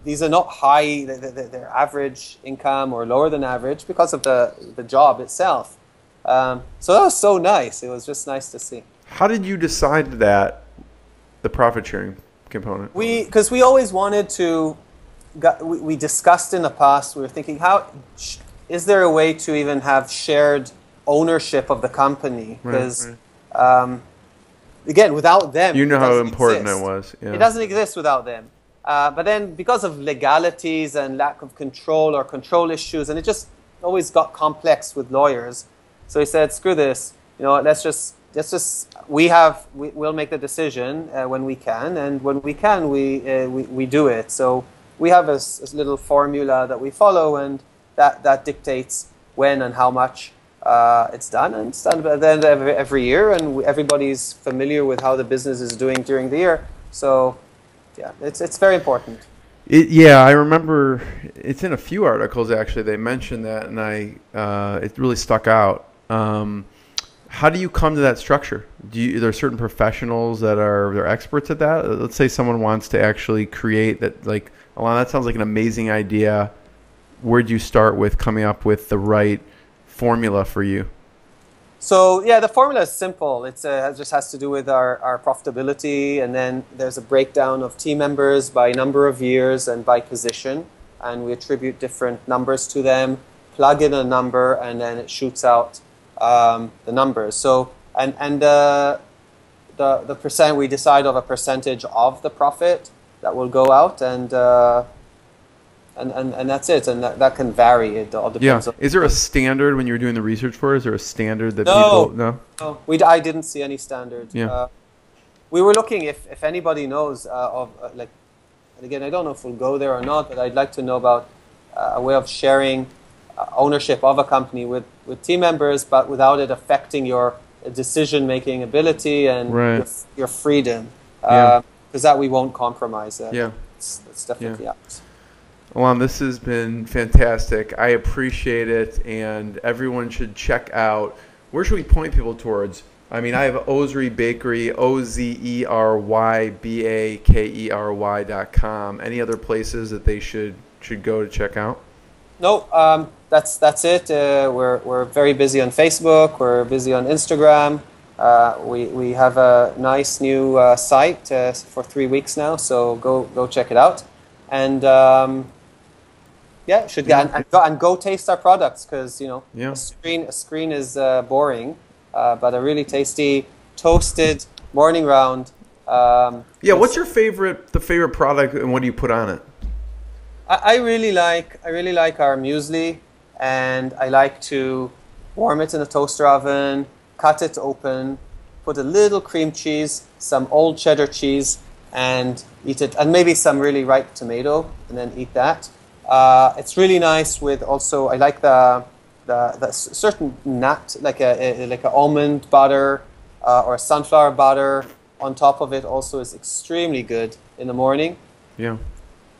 these are not high, they're average income or lower than average because of the, the job itself. Um, so that was so nice. It was just nice to see. How did you decide that the profit sharing component? We because we always wanted to. Got, we, we discussed in the past. We were thinking, how is there a way to even have shared ownership of the company? Because right, right. um, again, without them, you know how important exist. it was. Yeah. It doesn't exist without them. Uh, but then, because of legalities and lack of control or control issues, and it just always got complex with lawyers. So he said, "Screw this. You know, let's just just we have we, will make the decision uh, when we can, and when we can, we uh, we, we do it. So we have a, a, little formula that we follow, and that that dictates when and how much uh, it's done, and it's done at the end of every, year, and everybody's familiar with how the business is doing during the year. So yeah, it's it's very important. It, yeah, I remember it's in a few articles actually. They mentioned that, and I uh, it really stuck out. Um, how do you come to that structure? Do you, are there certain professionals that are they're experts at that? Let's say someone wants to actually create that. Like, Alana, that sounds like an amazing idea. Where do you start with coming up with the right formula for you? So yeah, the formula is simple. It's uh, it just has to do with our, our profitability, and then there's a breakdown of team members by number of years and by position, and we attribute different numbers to them. Plug in a number, and then it shoots out um, the numbers. So and and uh, the the percent we decide of a percentage of the profit that will go out and. Uh, and, and, and that's it, and that, that can vary. It all depends. Yeah. Is there a standard when you were doing the research for? It? Is there a standard that no, people no? No, we I didn't see any standard. Yeah. Uh, we were looking if, if anybody knows uh, of uh, like, and again I don't know if we'll go there or not, but I'd like to know about uh, a way of sharing ownership of a company with, with team members, but without it affecting your decision making ability and right. your, your, freedom. Because yeah. uh, that we won't compromise. That. Yeah. It's, it's definitely yeah. Out. Alon, this has been fantastic. I appreciate it, and everyone should check out. Where should we point people towards? I mean, I have Ozery Bakery, O Z E R Y B A K E R Y dot com. Any other places that they should should go to check out? No, um, that's that's it. Uh, we're we're very busy on Facebook. We're busy on Instagram. Uh, we we have a nice new uh, site uh, for three weeks now. So go go check it out, and um, yeah, should yeah. And, and, go and go taste our products because you know yeah. a screen a screen is uh, boring, uh, but a really tasty toasted morning round. Um, yeah, what's your favorite the favorite product and what do you put on it? I, really like I really like our muesli, and I like to warm it in a toaster oven, cut it open, put a little cream cheese, some old cheddar cheese, and eat it, and maybe some really ripe tomato, and then eat that. Uh, it's really nice with also I like the the, the certain nut like a, a like an almond butter uh, or sunflower butter on top of it also is extremely good in the morning. Yeah.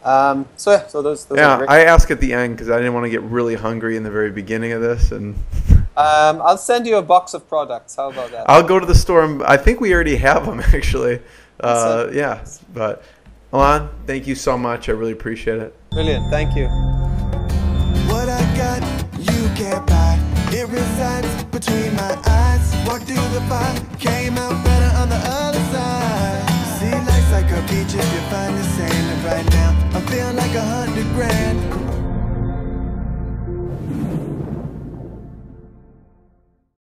Um, so yeah, so those. those yeah, I ask at the end because I didn't want to get really hungry in the very beginning of this, and. um, I'll send you a box of products. How about that? I'll go to the store. And, I think we already have them actually. Uh, yeah, but Alon, thank you so much. I really appreciate it. Brilliant. Thank you. What I got, you can't buy. It resides between my eyes. Walked through the fire, came out better on the other side. Like a beach if you find the sand. And right now, I feel like a hundred grand.